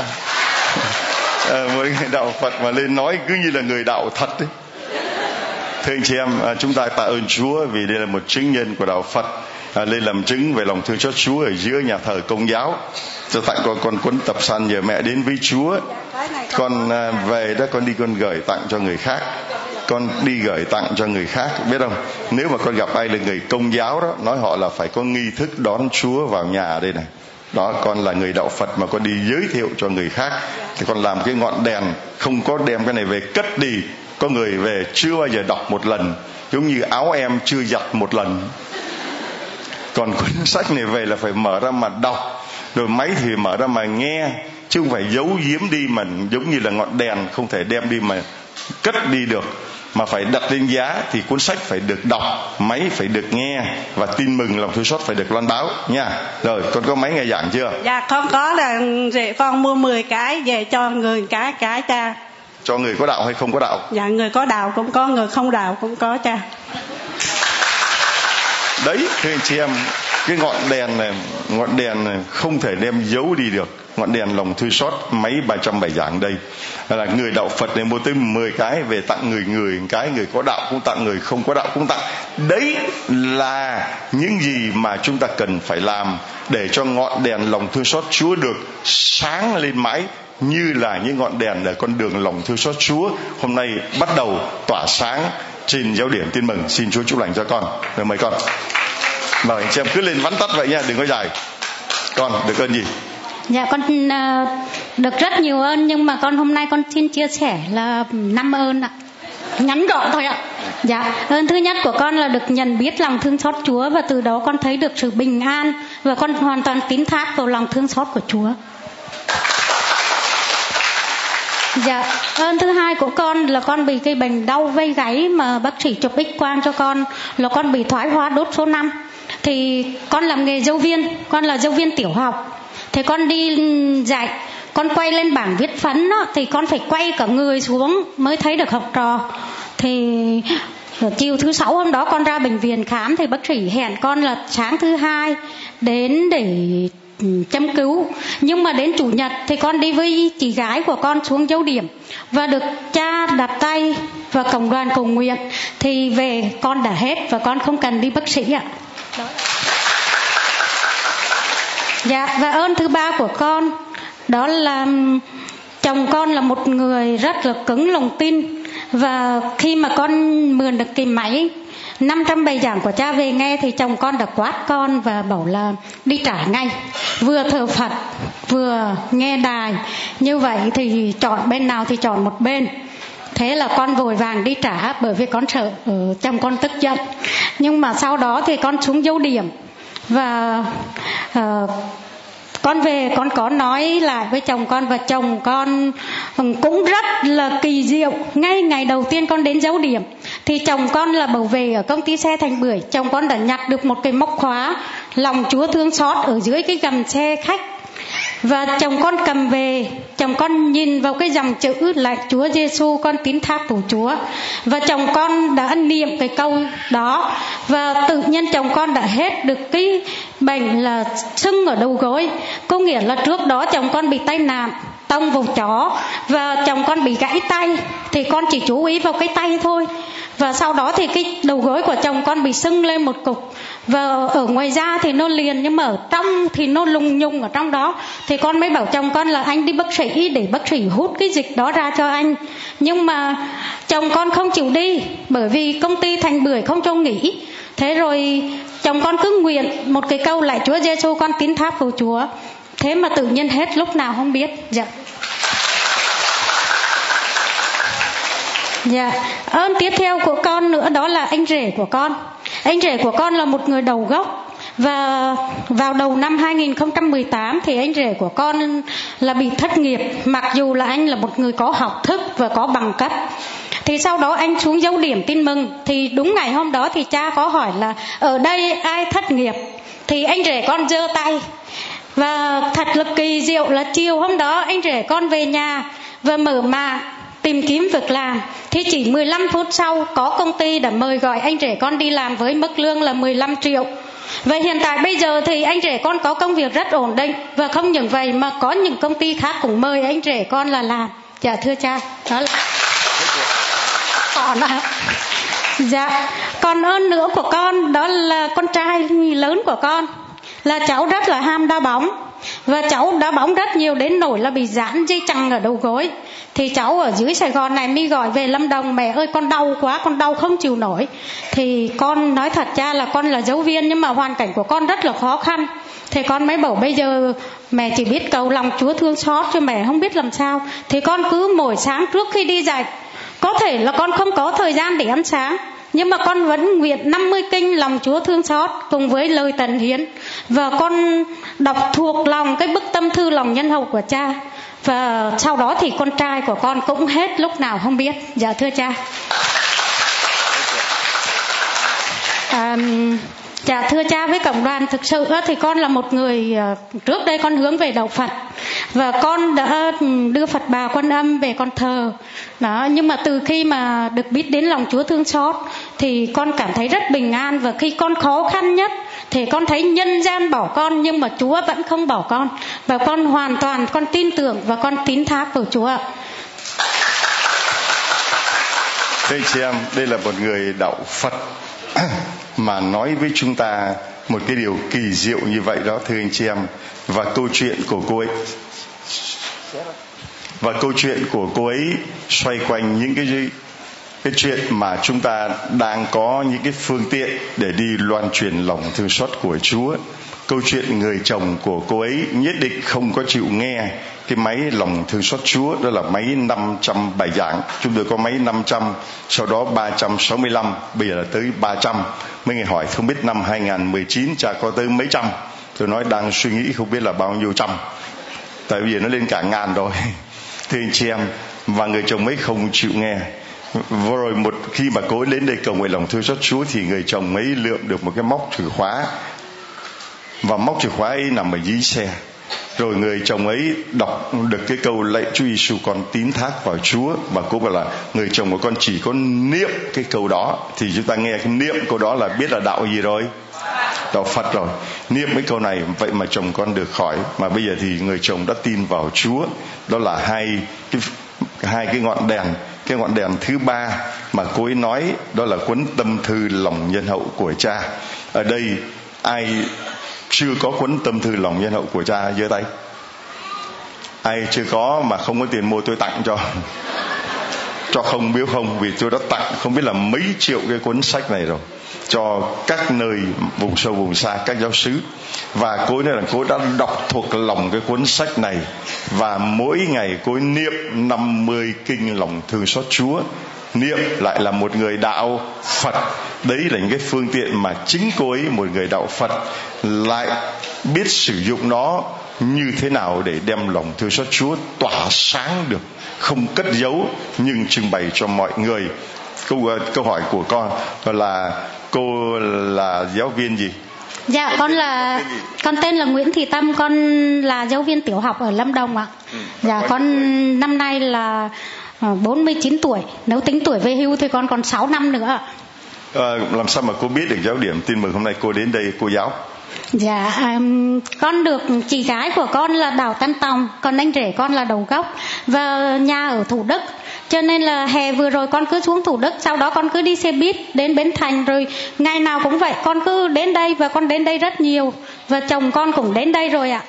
À, Mỗi người đạo Phật mà lên nói cứ như là người đạo thật đấy. Thưa anh chị em, à, chúng ta tạ ơn Chúa vì đây là một chứng nhân của đạo Phật à, lên làm chứng về lòng thương cho Chúa ở giữa nhà thờ công giáo cho tặng con con cuốn tập san nhờ mẹ đến với Chúa. Con à, về đó con đi con gửi tặng cho người khác. Con đi gửi tặng cho người khác, biết không? Nếu mà con gặp ai là người công giáo đó, nói họ là phải có nghi thức đón Chúa vào nhà đây này. Đó, con là người đạo Phật mà con đi giới thiệu cho người khác. Thì con làm cái ngọn đèn, không có đem cái này về cất đi. Có người về chưa bao giờ đọc một lần, giống như áo em chưa giặt một lần. Còn cuốn sách này về là phải mở ra mà đọc rồi máy thì mở ra mà nghe chứ không phải giấu giếm đi mà giống như là ngọn đèn không thể đem đi mà cất đi được. Mà phải đặt lên giá thì cuốn sách phải được đọc máy phải được nghe và tin mừng lòng thương xót phải được loan báo nha. Rồi con có máy nghe giảng chưa? Dạ con có là rể con mua 10 cái về cho người cái cái cha. Cho người có đạo hay không có đạo? Dạ người có đạo cũng có người không đạo cũng có cha. Đấy thưa anh chị em cái ngọn đèn này, ngọn đèn này không thể đem giấu đi được. Ngọn đèn lòng thư xót mấy ba trăm bài giảng đây. Là người đạo Phật này mua tới 10 cái về tặng người người, cái người có đạo cũng tặng, người không có đạo cũng tặng. Đấy là những gì mà chúng ta cần phải làm để cho ngọn đèn lòng thương xót Chúa được sáng lên mãi, như là những ngọn đèn ở con đường lòng thương xót Chúa hôm nay bắt đầu tỏa sáng trên giáo điểm tin mừng. Xin Chúa chúc lành cho con. Rồi mời con mời anh chị em cứ lên vắn tắt vậy nha đừng có dài. Con được ơn gì? Dạ con ờ, được rất nhiều ơn nhưng mà con hôm nay con xin chia sẻ là năm ơn ạ. Ngắn gọn thôi ạ. Dạ ơn thứ nhất của con là được nhận biết lòng thương xót chúa và từ đó con thấy được sự bình an và con hoàn toàn tín thác vào lòng thương xót của chúa. Dạ, ơn thứ hai của con là con bị cái bệnh đau vây gáy mà bác sĩ chụp x quang cho con là con bị thoái hóa đốt số 5 thì con làm nghề giáo viên con là giáo viên tiểu học. Thì con đi dạy con quay lên bảng viết phấn đó, thì con phải quay cả người xuống mới thấy được học trò. Thì chiều thứ sáu hôm đó con ra bệnh viện khám thì bác sĩ hẹn con là sáng thứ hai đến để ừ, chăm cứu. Nhưng mà đến chủ nhật thì con đi với chị gái của con xuống dấu điểm và được cha đặt tay và cộng đoàn cầu nguyện. Thì về con đã hết và con không cần đi bác sĩ ạ đó dạ và ơn thứ ba của con, đó là chồng con là một người rất là cứng lòng tin. Và khi mà con mượn được cái máy 500 bài giảng của cha về nghe thì chồng con đã quát con và bảo là đi trả ngay. Vừa thờ Phật, vừa nghe đài. Như vậy thì chọn bên nào thì chọn một bên thế là con vội vàng đi trả bởi vì con sợ ở chồng con tức giận. Nhưng mà sau đó thì con xuống dấu điểm và uh, con về con có nói lại với chồng con và chồng con ừ, cũng rất là kỳ diệu. Ngay ngày đầu tiên con đến dấu điểm thì chồng con là bảo vệ ở công ty xe thành bưởi. Chồng con đã nhặt được một cái móc khóa lòng chúa thương xót ở dưới cái gầm xe khách và chồng con cầm về, chồng con nhìn vào cái dòng chữ là Chúa Giêsu con tín thác của Chúa. Và chồng con đã niệm cái câu đó. Và tự nhiên chồng con đã hết được cái bệnh là sưng ở đầu gối. Có nghĩa là trước đó chồng con bị tai nạn, tông vào chó. Và chồng con bị gãy tay, thì con chỉ chú ý vào cái tay thôi. Và sau đó thì cái đầu gối của chồng con bị sưng lên một cục và ở ngoài ra thì nó liền, nhưng mà ở trong thì nó lùng nhùng ở trong đó. Thì con mới bảo chồng con là anh đi bác sĩ để bác sĩ hút cái dịch đó ra cho anh. Nhưng mà chồng con không chịu đi, bởi vì công ty thành bưởi không cho nghỉ. Thế rồi chồng con cứ nguyện một cái câu lại Chúa Giêsu con tín tháp vào Chúa. Thế mà tự nhiên hết, lúc nào không biết. Dạ. Dạ. Ơn tiếp theo của con nữa đó là anh rể của con anh rể của con là một người đầu gốc. Và vào đầu năm 2018 thì anh rể của con là bị thất nghiệp, mặc dù là anh là một người có học thức và có bằng cấp. Thì sau đó anh xuống dấu điểm tin mừng. Thì đúng ngày hôm đó thì cha có hỏi là, ở đây ai thất nghiệp? Thì anh rể con giơ tay. Và thật là kỳ diệu là chiều hôm đó anh rể con về nhà và mở mạng tìm kiếm việc làm. Thì chỉ 15 phút sau, có công ty đã mời gọi anh rể con đi làm với mức lương là 15 triệu. Vậy hiện tại bây giờ thì anh rể con có công việc rất ổn định. Và không những vậy mà có những công ty khác cũng mời anh rể con là làm. Dạ thưa cha. Đó là còn dạ. Còn ơn nữa của con, đó là con trai lớn của con. Là cháu rất là ham đá bóng và cháu đá bóng rất nhiều đến nổi là bị giãn dây chằng ở đầu gối. Thì cháu ở dưới sài gòn này mi gọi về lâm đồng, mẹ ơi, con đau quá, con đau không chịu nổi. Thì con nói thật cha là con là giáo viên, nhưng mà hoàn cảnh của con rất là khó khăn. Thì con mới bảo, bây giờ mẹ chỉ biết cầu lòng chúa thương xót cho mẹ, không biết làm sao. Thì con cứ mỗi sáng trước khi đi dạy, có thể là con không có thời gian để ăn sáng nhưng mà con vẫn nguyện 50 kinh lòng Chúa thương xót cùng với lời tần hiến. Và con đọc thuộc lòng cái bức tâm thư lòng nhân hậu của cha. Và sau đó thì con trai của con cũng hết lúc nào không biết. Dạ thưa cha. À, Dạ thưa cha với cộng đoàn thực sự thì con là một người ờ, trước đây con hướng về đạo Phật và con đã ừ, đưa Phật bà Quan Âm về con thờ. Đó nhưng mà từ khi mà được biết đến lòng Chúa thương xót thì con cảm thấy rất bình an và khi con khó khăn nhất thì con thấy nhân gian bỏ con nhưng mà Chúa vẫn không bỏ con và con hoàn toàn con tin tưởng và con tín thác vào Chúa Thưa anh chị em, đây là một người đạo Phật mà nói với chúng ta một cái điều kỳ diệu như vậy đó, thưa anh chị em, và câu chuyện của cô ấy. Và câu chuyện của cô ấy xoay quanh những cái cái chuyện mà chúng ta đang có những cái phương tiện để đi loan truyền lòng thương xót của Chúa. Câu chuyện người chồng của cô ấy nhất định không có chịu nghe cái máy lòng thương xót Chúa đó là máy 500 bài giảng. Chúng tôi có máy 500, sau đó 365, bây giờ là tới 300. Mấy người hỏi không biết năm 2019 cha có tới mấy trăm. Tôi nói đang suy nghĩ không biết là bao nhiêu trăm. Tại vì nó lên cả ngàn rồi. Thưa anh chị em, và người chồng ấy không chịu nghe vừa rồi một khi mà cô ấy đến đây cầu nguyện lòng thương xót Chúa thì người chồng ấy lượm được một cái móc chìa khóa và móc chìa khóa ấy nằm ở dưới xe rồi người chồng ấy đọc được cái câu lạy Chúa Giêsu con tín thác vào Chúa và cô bảo là người chồng của con chỉ có niệm cái câu đó, thì chúng ta nghe cái niệm câu đó là biết là đạo gì rồi? Đạo Phật rồi. Niệm cái câu này, vậy mà chồng con được khỏi. Mà bây giờ thì người chồng đã tin vào Chúa. Đó là hai cái hai cái ngọn đèn. Cái ngọn đèn thứ ba mà cô ấy nói, đó là cuốn tâm thư lòng nhân hậu của cha. Ở đây, ai chưa có cuốn tâm thư lòng nhân hậu của cha giơ tay. Ai chưa có mà không có tiền mua tôi tặng cho. Cho không biếu không, vì tôi đã tặng không biết là mấy triệu cái cuốn sách này rồi. Cho các nơi vùng sâu vùng xa, các giáo sứ và cô nói là cô đã đọc thuộc lòng cái cuốn sách này. Và mỗi ngày cô niệm 50 kinh lòng thương xót Chúa niệm lại là một người đạo Phật. Đấy là những cái phương tiện mà chính cô ấy một người đạo Phật lại biết sử dụng nó như thế nào để đem lòng thương xót Chúa tỏa sáng được không cất giấu nhưng trưng bày cho mọi người. Câu ờ, câu hỏi của con là cô là giáo viên gì? Dạ con là con tên là Nguyễn Thị Tâm con là giáo viên tiểu học ở Lâm Đồng ạ. Ừ, dạ con năm nay là 49 ờ, tuổi. Nếu tính tuổi về hưu thì con còn 6 năm nữa. À, làm sao mà cô biết được giáo điểm tin mừng hôm nay cô đến đây cô giáo? Dạ, um, con được chị gái của con là Đào Tân Tòng, còn anh rể con là Đầu Gốc và nhà ở Thủ Đức. Cho nên là hè vừa rồi con cứ xuống Thủ Đức, sau đó con cứ đi xe buýt đến Bến Thành rồi ngày nào cũng vậy, con cứ đến đây và con đến đây rất nhiều và chồng con cũng đến đây rồi ạ.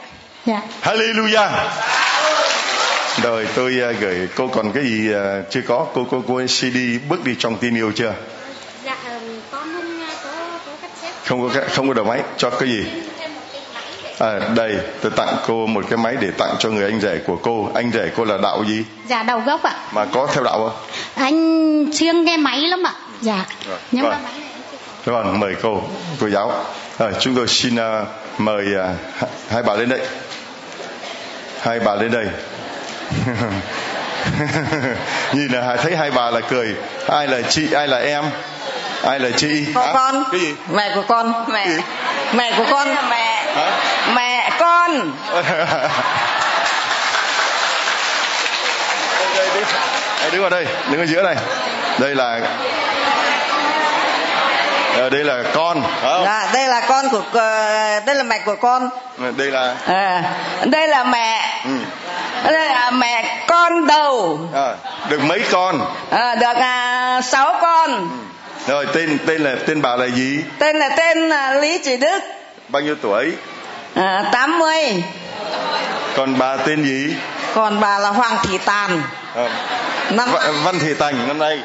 Dạ. Hallelujah. Rồi tôi uh, gửi cô còn cái gì uh, chưa có? Cô cô cô CD bước đi trong tin yêu chưa? Dạ con không có có cassette. Không có không có đầu máy. Cho cái gì? À, đây tôi tặng cô một cái máy để tặng cho người anh rể của cô. Anh rể cô là đạo gì? Dạ đầu gốc ạ. Mà có theo đạo không? Anh siêng nghe máy lắm ạ. Dạ. Rồi, nhưng vâng. mà máy này vâng mời cô cô giáo. Rồi chúng tôi xin uh, mời uh, hai bà lên đây. Hai bà lên đây nhìn là thấy hai bà là cười. Ai là chị ai là em? Ai là chị? Con à, con. Cái gì? Mẹ của con. Mẹ. Mẹ của con. Mẹ. Hả? mẹ con. Đứng ở đây. Đứng ở giữa này. Đây là à, đây là con không? À, đây là con của đây là mẹ của con đây là à, đây là mẹ ừ. đây là mẹ con đầu à, được mấy con à, được à, sáu con ừ rồi tên tên là tên bà là gì? Tên là tên là Lý Chỉ Đức. Bao nhiêu tuổi? À, 80. Còn bà tên gì? Còn bà là Hoàng Thị Tàn. À, năm Văn Thị Tành năm nay.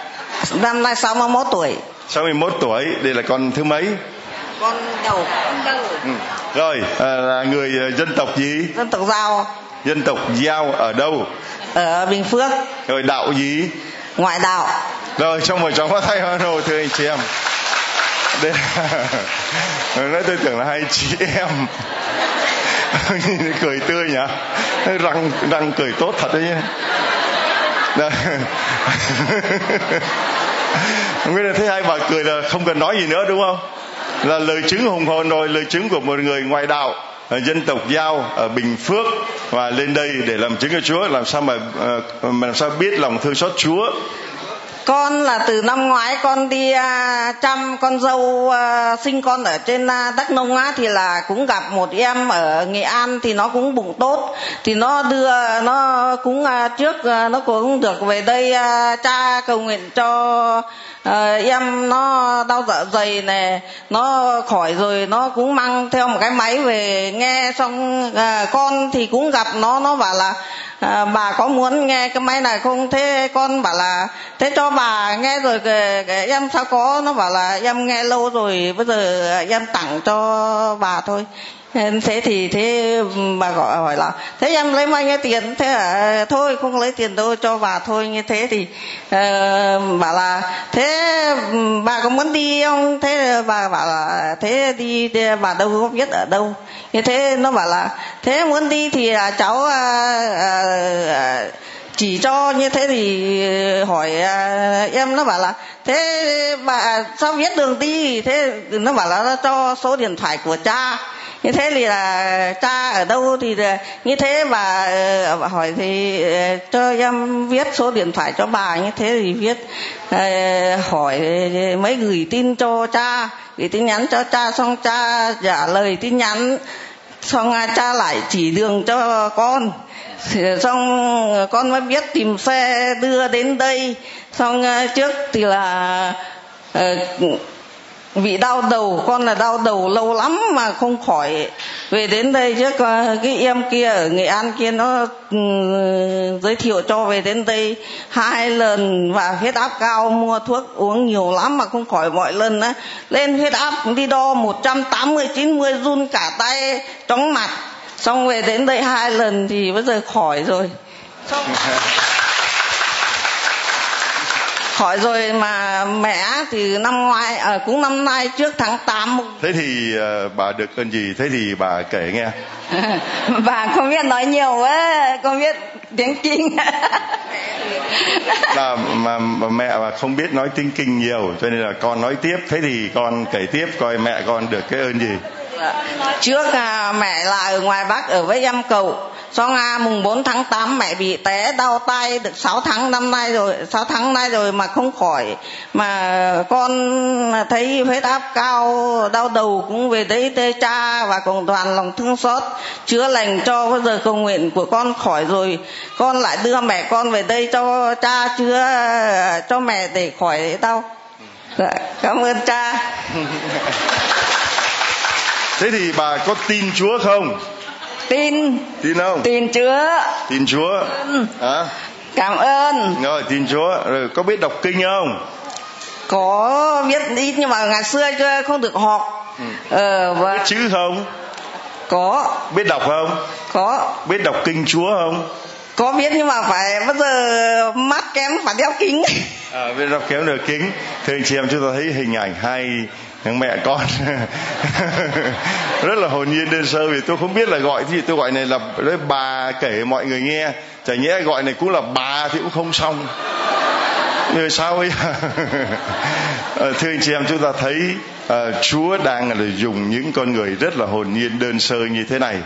Năm nay 61 tuổi. 61 tuổi, đây là con thứ mấy? Con đầu, con đầu. Ừ. Rồi, à, là người à, dân tộc gì? Dân tộc Giao. Dân tộc Giao ở đâu? Ở Bình Phước. Rồi đạo gì? Ngoại đạo rồi trong một trong phát tay hoan hô thưa anh chị em đây nói tôi tưởng là hai chị em cười tươi nhỉ răng răng cười tốt thật đấy nhé Nguyên là thấy hai bà cười là không cần nói gì nữa đúng không? Là lời chứng hùng hồn rồi, lời chứng của một người ngoại đạo ờ, dân tộc giao ở Bình Phước và lên đây để làm chứng cho Chúa làm sao mà ờ, làm sao biết lòng thương xót Chúa con là từ năm ngoái con đi uh, chăm con dâu uh, sinh con ở trên uh, đắk nông á thì là cũng gặp một em ở nghệ an thì nó cũng bụng tốt. Thì nó đưa nó cũng uh, trước uh, nó cũng được về đây uh, cha cầu nguyện cho uh, em nó đau dạ dày nè nó khỏi rồi nó cũng mang theo một cái máy về nghe xong uh, con thì cũng gặp nó nó bảo là à, bà có muốn nghe cái máy này không? Thế con bảo là thế cho bà nghe rồi kể, kể em sao có? Nó bảo là em nghe lâu rồi bây giờ em tặng cho bà thôi thế thì thế bà gọi hỏi là thế em lấy bao nhiêu tiền? Thế à, thôi không lấy tiền đâu cho bà thôi. Như thế thì ờ, uh, bà là thế bà có muốn đi không? Thế bà bảo là thế đi, bà đâu không biết ở đâu. Như thế nó bảo là thế muốn đi thì à, cháu à, à, à, chỉ cho. Như thế thì hỏi à, em nó bảo là thế bà à, sao biết đường đi? Thế nó bảo là nó cho số điện thoại của cha như thế thì là cha ở đâu thì ờ, như thế bà, ờ, hỏi thì ờ, cho em viết số điện thoại cho bà như thế thì viết hỏi mới gửi tin cho cha gửi tin nhắn cho cha xong cha trả lời tin nhắn xong cha lại chỉ đường cho con. Xong con mới biết tìm xe đưa đến đây. Xong trước thì là bị đau đầu, con là đau đầu lâu lắm mà không khỏi về đến đây chứ. Cái em kia ở nghệ an kia nó ừ, giới thiệu cho về đến đây hai lần và huyết áp cao, mua thuốc uống nhiều lắm mà không khỏi mọi lần á. Lên huyết áp đi đo 180 90 run cả tay, chóng mặt. Xong về đến đây hai lần thì bây giờ khỏi rồi. xong khỏi rồi mà mẹ thì năm ngoái à, cũng năm nay trước tháng 8 thế thì uh, bà được ơn gì? Thế thì bà kể nghe. Bà không biết nói nhiều á không biết tiếng kinh. Là mà, mà mẹ mà không biết nói tiếng kinh nhiều cho nên là con nói tiếp. Thế thì con kể tiếp coi mẹ con được cái ơn gì. Trước à, mẹ là ở ngoài bắc ở với em cậu do Nga mùng 4 tháng 8 mẹ bị té đau tay được 6 tháng năm nay rồi 6 tháng nay rồi mà không khỏi mà con thấy huyết áp cao đau đầu cũng về đấy tê cha và cùng toàn lòng thương xót. Chữa lành cho bây giờ cầu nguyện của con khỏi rồi con lại đưa mẹ con về đây cho cha chữa cho mẹ để khỏi đau. Dạ, cảm ơn cha. Thế thì bà có tin chúa không? Tin. Tin không? Tin chúa. Tin chúa. À? cảm ơn. Rồi tin chúa. Rồi có biết đọc kinh không? Có biết ít nhưng mà ngày xưa chưa không được học. Ừ. ờ, và... biết chữ không? Có. Biết đọc không? Có. Biết đọc kinh chúa không? Có biết nhưng mà phải bây giờ mắt kém phải đeo kính. À, biết đọc kém được kính. Thưa anh chị em chúng ta thấy hình ảnh hai mẹ con. Rất là hồn nhiên đơn sơ vì tôi không biết là gọi gì. Tôi gọi này là đấy bà kể mọi người nghe. Chả nhẽ gọi này cũng là bà thì cũng không xong. Rồi sao ấy? Ờ, thưa anh chị em chúng ta thấy uh, Chúa đang là dùng những con người rất là hồn nhiên đơn sơ như thế này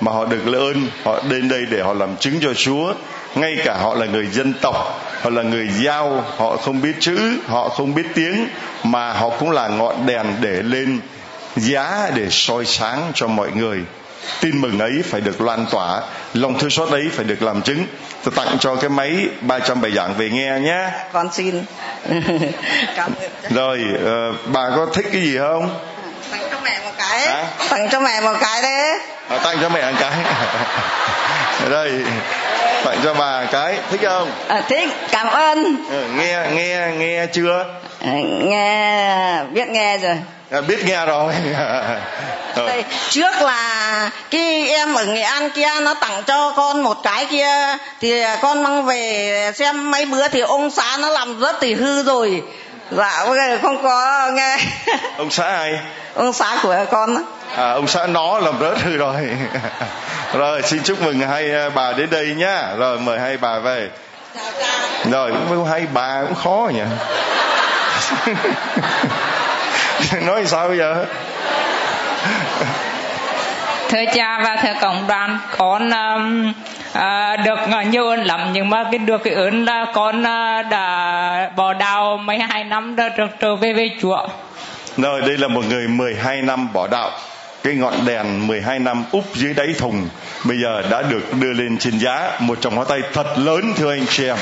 mà họ được ơn họ đến đây để họ làm chứng cho Chúa ngay cả họ là người dân tộc họ là người giao họ không biết chữ họ không biết tiếng mà họ cũng là ngọn đèn để lên giá để soi sáng cho mọi người. Tin mừng ấy phải được lan tỏa lòng thương xót ấy phải được làm chứng. Tôi tặng cho cái máy 300 bài giảng về nghe nhé. Con xin. Cảm ơn. rồi uh, bà có thích cái gì không? Tặng cho mẹ một cái. À? tặng cho mẹ một cái đấy. À, tặng cho mẹ một cái. Đây tặng cho bà cái thích không? À, thích cảm ơn. Ừ, nghe nghe nghe chưa? À, nghe biết nghe rồi. À, biết nghe rồi. Đây, trước là cái em ở nghệ an kia nó tặng cho con một cái kia thì con mang về xem mấy bữa thì ông xã nó làm rất thì hư rồi. Dạ bây giờ không có nghe. Ông xã ai? Ông xã của con đó à, ông xã nó làm rớt hư rồi rồi xin chúc mừng hai à, bà đến đây nhá. Rồi mời hai bà về. Rồi cũng hai bà cũng khó nhỉ. Nói sao bây giờ thưa cha và thưa cộng đoàn con um, à, được uh, nhiều ơn lắm nhưng mà cái được cái ơn là con uh, đã bỏ đạo mấy hai năm đã trở, trở về với chúa. Rồi đây là một người 12 năm bỏ đạo cái ngọn đèn 12 năm úp dưới đáy thùng bây giờ đã được đưa lên trên giá một trong hóa tay thật lớn thưa anh chị em.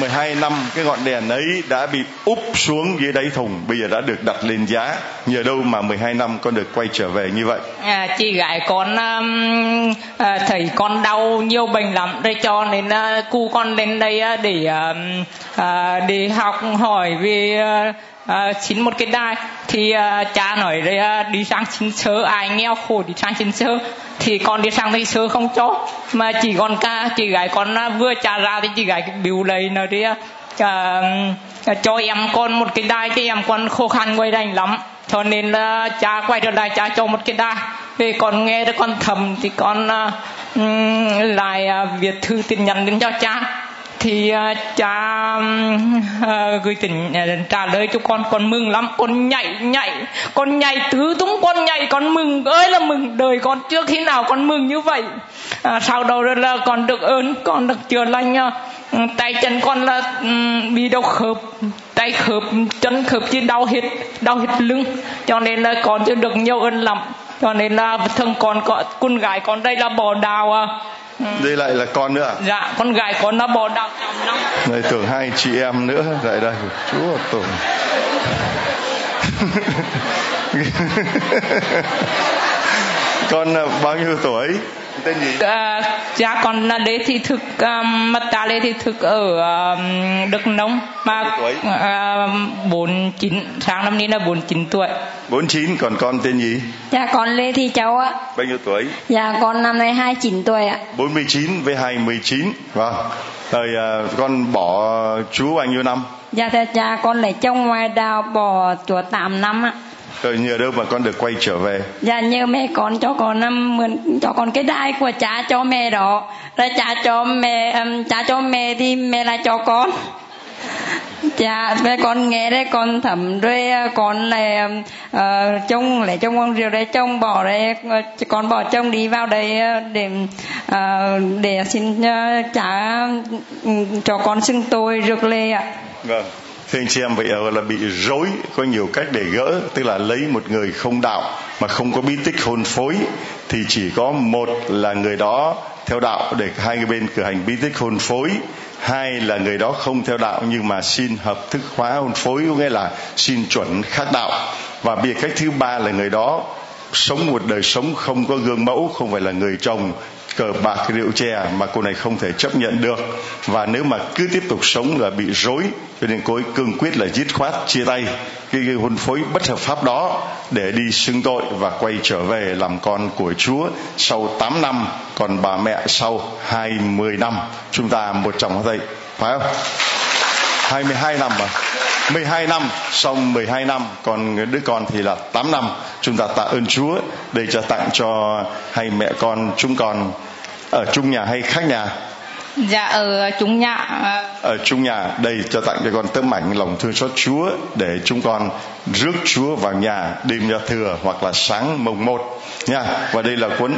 12 năm cái ngọn đèn ấy đã bị úp xuống dưới đáy thùng bây giờ đã được đặt lên giá. Nhờ đâu mà 12 năm con được quay trở về như vậy? À, chị gái con um, à, thầy con đau nhiều bệnh lắm đây cho nên uh, cu con lên đây uh, để uh, uh, để học hỏi về uh, Ờ, à, xin một cái đài thì ờ, cha nói ờ, đi sang xin sơ. Ai nghèo khổ đi sang xin sơ. Thì con đi sang đây sơ không cho. Mà chỉ còn ca chị gái con vừa trả ra thì chị gái biểu lấy nó đi cho em con một cái đài thì em con khó khăn quay đành lắm. Cho nên là cha quay trở lại cha cho một cái đài thì con nghe được con thầm thì con uh, lại uh, viết thư tin nhắn đến cho cha thì à, cha à, gửi tình à, trả lời cho con con mừng lắm. Con nhảy nhảy con nhảy tứ tung con nhảy con mừng. Ơi là mừng đời con trước khi nào con mừng như vậy? À, sau đó là con được ơn con được chữa lành ừ, tay chân con là ừ, bị đau khớp. Tay khớp chân khớp chứ đau hết đau hết lưng. Cho nên là con chưa được nhiều ơn lắm. Cho nên là thân con con gái con đây là bò đào à đây lại là con nữa à? dạ con gái con nó bỏ đạo chồng lắm. Này tưởng hai chị em nữa lại đây. Chúa tưởng con bao nhiêu tuổi tên gì À, cha con là Lê Thị Thực, à, mất cha Lê Thị Thực ở à, Đức Nông mà à, 49 sang năm nay là 49 tuổi. 49 còn con tên gì Dạ con Lê Thị Châu ạ. bao nhiêu tuổi Dạ con năm nay 29 tuổi ạ. 49 với 29 vâng rồi à, con bỏ chú bao nhiêu năm Dạ thưa cha con lấy chồng ngoài đào bỏ chúa 8 năm ạ. Rồi nhờ đâu mà con được quay trở về Dạ nhờ mẹ con cho con um, mượn cho con cái đai của cha cho mẹ đó. Rồi cha cho mẹ um, cha cho mẹ thì mẹ lại cho con. Dạ, với con nghe đấy con thẩm rồi uh, con này um, ờ, chồng lấy chồng con rượu đấy chồng bỏ đấy ờ, con bỏ chồng đi vào đây ờ, để ờ, để xin ờ, trả cho con xưng tôi rước lê ạ. vâng thưa anh chị em, vậy ờ, là bị rối, có nhiều cách để gỡ, tức là lấy một người không đạo mà không có bí tích hôn phối, thì chỉ có một là người đó theo đạo để hai cái bên cử hành bí tích hôn phối, hai là người đó không theo đạo nhưng mà xin hợp thức hóa hôn phối, có nghĩa là xin chuẩn khác đạo. Và biệt cách thứ ba là người đó sống một đời sống không có gương mẫu, không phải là người chồng cờ bạc rượu chè mà cô này không thể chấp nhận được. Và nếu mà cứ tiếp tục sống là bị rối cho nên cô ấy cương quyết là dứt khoát chia tay cái, cái hôn phối bất hợp pháp đó để đi xưng tội và quay trở về làm con của Chúa sau 8 năm còn bà mẹ sau 20 năm. Chúng ta một chồng hoa thầy phải không? 22 năm mà. 12 năm xong 12 năm còn đứa con thì là 8 năm chúng ta tạ ơn Chúa để cho tặng cho hai mẹ con chúng con ở chung nhà hay khác nhà? Dạ ở chúng nhà à, ở chung nhà đây cho tặng cho con tấm ảnh lòng thương xót Chúa để chúng con rước Chúa vào nhà đêm giao thừa hoặc là sáng mồng một nha. Và đây là cuốn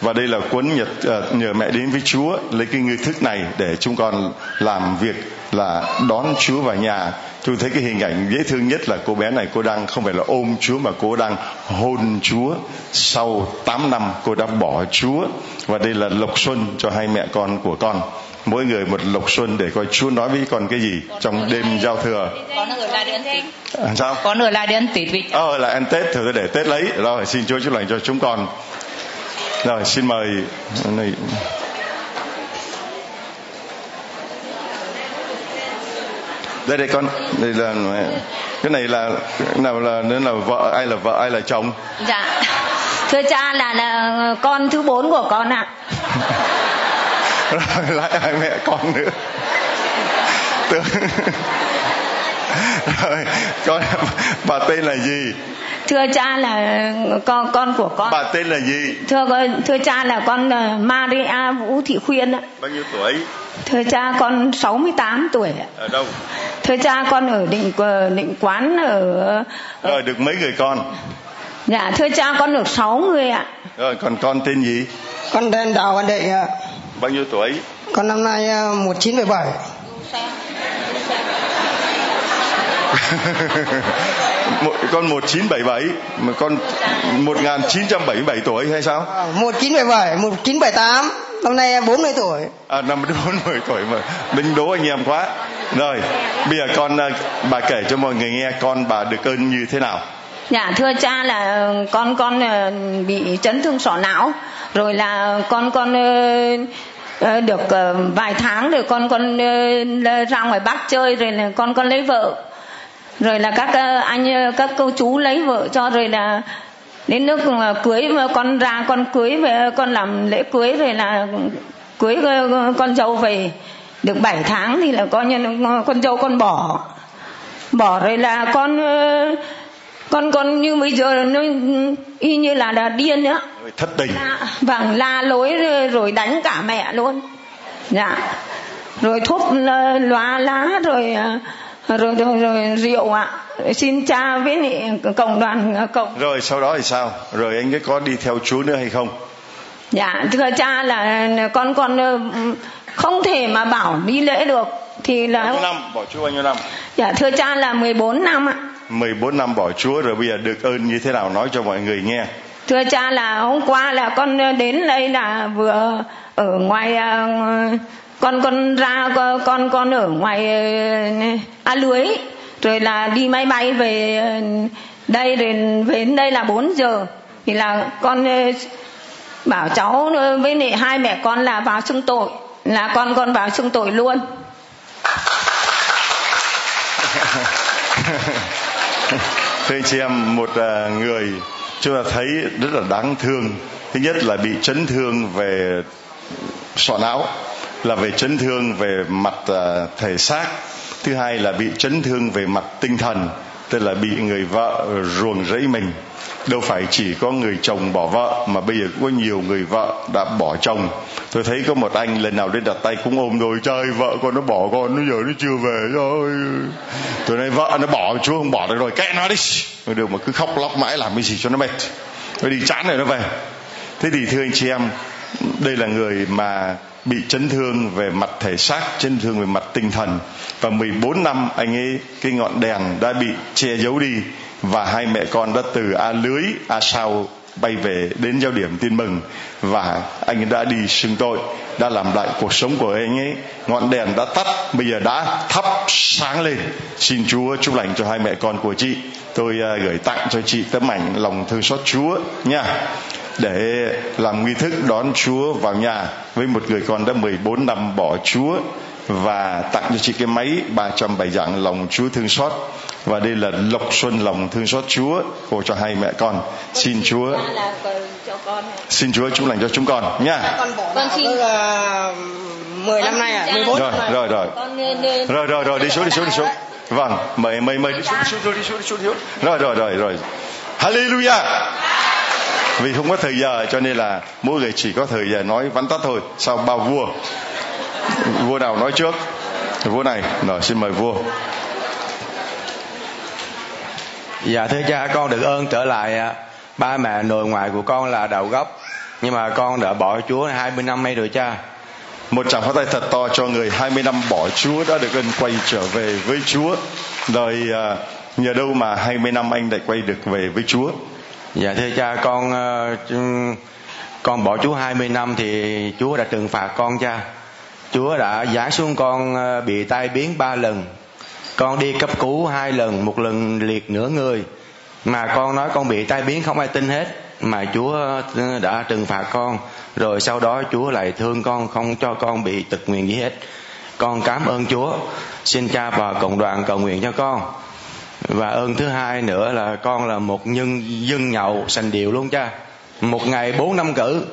và đây là cuốn nhật ờ, nhờ mẹ đến với Chúa lấy cái nghi thức này để chúng con làm việc là đón Chúa vào nhà. Tôi thấy cái hình ảnh dễ thương nhất là cô bé này cô đang không phải là ôm Chúa mà cô đang hôn Chúa. Sau 8 năm cô đã bỏ Chúa. Và đây là lộc xuân cho hai mẹ con của con. Mỗi người một lộc xuân để coi Chúa nói với con cái gì trong đêm giao thừa. Con ở lại đến Tết. à, sao? Con ở lại đến Tết vì ờ là ăn Tết thử để Tết lấy. Rồi xin Chúa chúc lành cho chúng con. Rồi xin mời này đây đây con đây là cái này là cái nào là nên là vợ ai là vợ ai là chồng Dạ. Thưa cha là là con thứ bốn của con ạ. rồi lại hai mẹ con nữa Tưởng... rồi con bà tên là gì Thưa cha là con con của con. bà tên là gì Thưa con- thưa cha là con là Maria Vũ Thị Khuyên ạ. bao nhiêu tuổi Thưa cha con 68 tuổi ạ. ở đâu Thưa cha con ở định ờ, định quán ở rồi được mấy người con Dạ thưa cha con được 6 người ạ. rồi còn con tên gì con tên đào văn đệ ạ. bao nhiêu tuổi con năm nay 1917 một con 1977 mà con 1977 tuổi hay sao? À, 1917 1978 năm nay 40 tuổi À năm 40 tuổi mà đinh đố anh em quá. Rồi, bây giờ con à, bà kể cho mọi người nghe con bà được ơn như thế nào? Dạ thưa cha là ờ, con con ờ, bị chấn thương sọ não rồi là con con ờ, được vài tháng rồi con con ra ngoài Bắc chơi rồi là con con lấy vợ rồi là các anh các cô chú lấy vợ cho rồi là đến ờ, cưới con ra con cưới về con làm lễ cưới rồi là cưới ờ, con dâu về được 7 tháng thì là coi như con dâu con bỏ. Bỏ rồi là con ờ, con con như bây giờ nó y như là là điên á. Thất tình. la, vâng la lối rồi- rồi đánh cả mẹ luôn. Dạ. Rồi thuốc l- loa lá rồi rồi rồi, rồi rượu ạ xin cha với lại cộng đoàn à, cộng Rồi sau đó thì sao? Rồi anh ấy có đi theo Chúa nữa hay không? dạ thưa cha là con con ờ, không thể mà bảo đi lễ được thì Bao nhiêu là năm? Bỏ Chúa bao nhiêu năm? dạ thưa cha là 14 năm ạ 14 năm bỏ Chúa rồi bây giờ được ơn như thế nào nói cho mọi người nghe. Thưa cha là hôm qua là con đến đây là vừa ở ngoài à, con con ra con con ở ngoài à, a lưới rồi là đi máy bay về ờ, đây rồi về đến đây là 4 giờ. Thì là con ờ, bảo cháu với lại hai mẹ con là vào xưng tội là con con vào xưng tội luôn. Thưa anh chị em một người chúng ta thấy rất là đáng thương. Thứ nhất là bị chấn thương về sọ não là về chấn thương về mặt uh, thể xác thứ hai là bị chấn thương về mặt tinh thần tức là bị người vợ ruồng rẫy mình. Đâu phải chỉ có người chồng bỏ vợ mà bây giờ có nhiều người vợ đã bỏ chồng. Tôi thấy có một anh lần nào đến đặt tay cũng ôm rồi trời vợ con nó bỏ con nó giờ nó chưa về rồi tôi nói vợ nó bỏ chú không bỏ được rồi kệ nó đi. Rồi được mà cứ khóc lóc mãi làm cái gì cho nó mệt. Nó đi chán rồi nó về. Thế thì thưa anh chị em đây là người mà bị chấn thương về mặt thể xác, chấn thương về mặt tinh thần. Và 14 năm anh ấy cái ngọn đèn đã bị che giấu đi và hai mẹ con đã từ A lưới A sao bay về đến giao điểm tin mừng. Và anh ấy đã đi xưng tội đã làm lại cuộc sống của anh ấy. Ngọn đèn đã tắt bây giờ đã thắp sáng lên. Xin chúa chúc lành cho hai mẹ con của chị. Tôi uh, gửi tặng cho chị tấm ảnh lòng thương xót chúa nha để làm nghi thức đón Chúa vào nhà với một người con đã 14 năm bỏ Chúa và tặng cho chị cái máy 300 bài giảng lòng Chúa thương xót. Và đây là lộc xuân lòng thương xót Chúa cô cho hai mẹ con. Xin Chúa xin Chúa chúc lành cho chúng con nha. Con xin là 10 năm nay à? 14 rồi rồi rồi. Rồi rồi rồi đi xuống đi xuống đi xuống. Vâng mời mời mời đi xuống đi xuống đi xuống đi xuống, đi xuống. rồi rồi rồi rồi. Hallelujah vì không có thời giờ cho nên là mỗi người chỉ có thời giờ nói vắn tắt thôi sau bao vua. Vua nào nói trước? Vua này rồi xin mời vua. Dạ thưa cha con được ơn trở lại à, ba mẹ nội ngoại của con là đầu gốc. Nhưng mà con đã bỏ chúa 20 năm nay rồi cha. Một tràng phát tay thật to cho người 20 năm bỏ Chúa đã được ơn quay trở về với Chúa. Rồi à, nhờ đâu mà 20 năm anh lại quay được về với Chúa? Dạ thưa cha con ờ, con bỏ Chúa 20 năm thì Chúa đã trừng phạt con cha. Chúa đã giáng xuống con ờ, bị tai biến ba lần. Con đi cấp cứu hai lần, một lần liệt nửa người. Mà con nói con bị tai biến không ai tin hết. Mà Chúa ờ, đã trừng phạt con. Rồi sau đó Chúa lại thương con, không cho con bị tật nguyện gì hết. Con cảm ơn Chúa. Xin cha và cộng đoàn cầu nguyện cho con và ơn thứ hai nữa là con là một nhân dân nhậu sành điệu luôn cha. Một ngày bốn năm cử.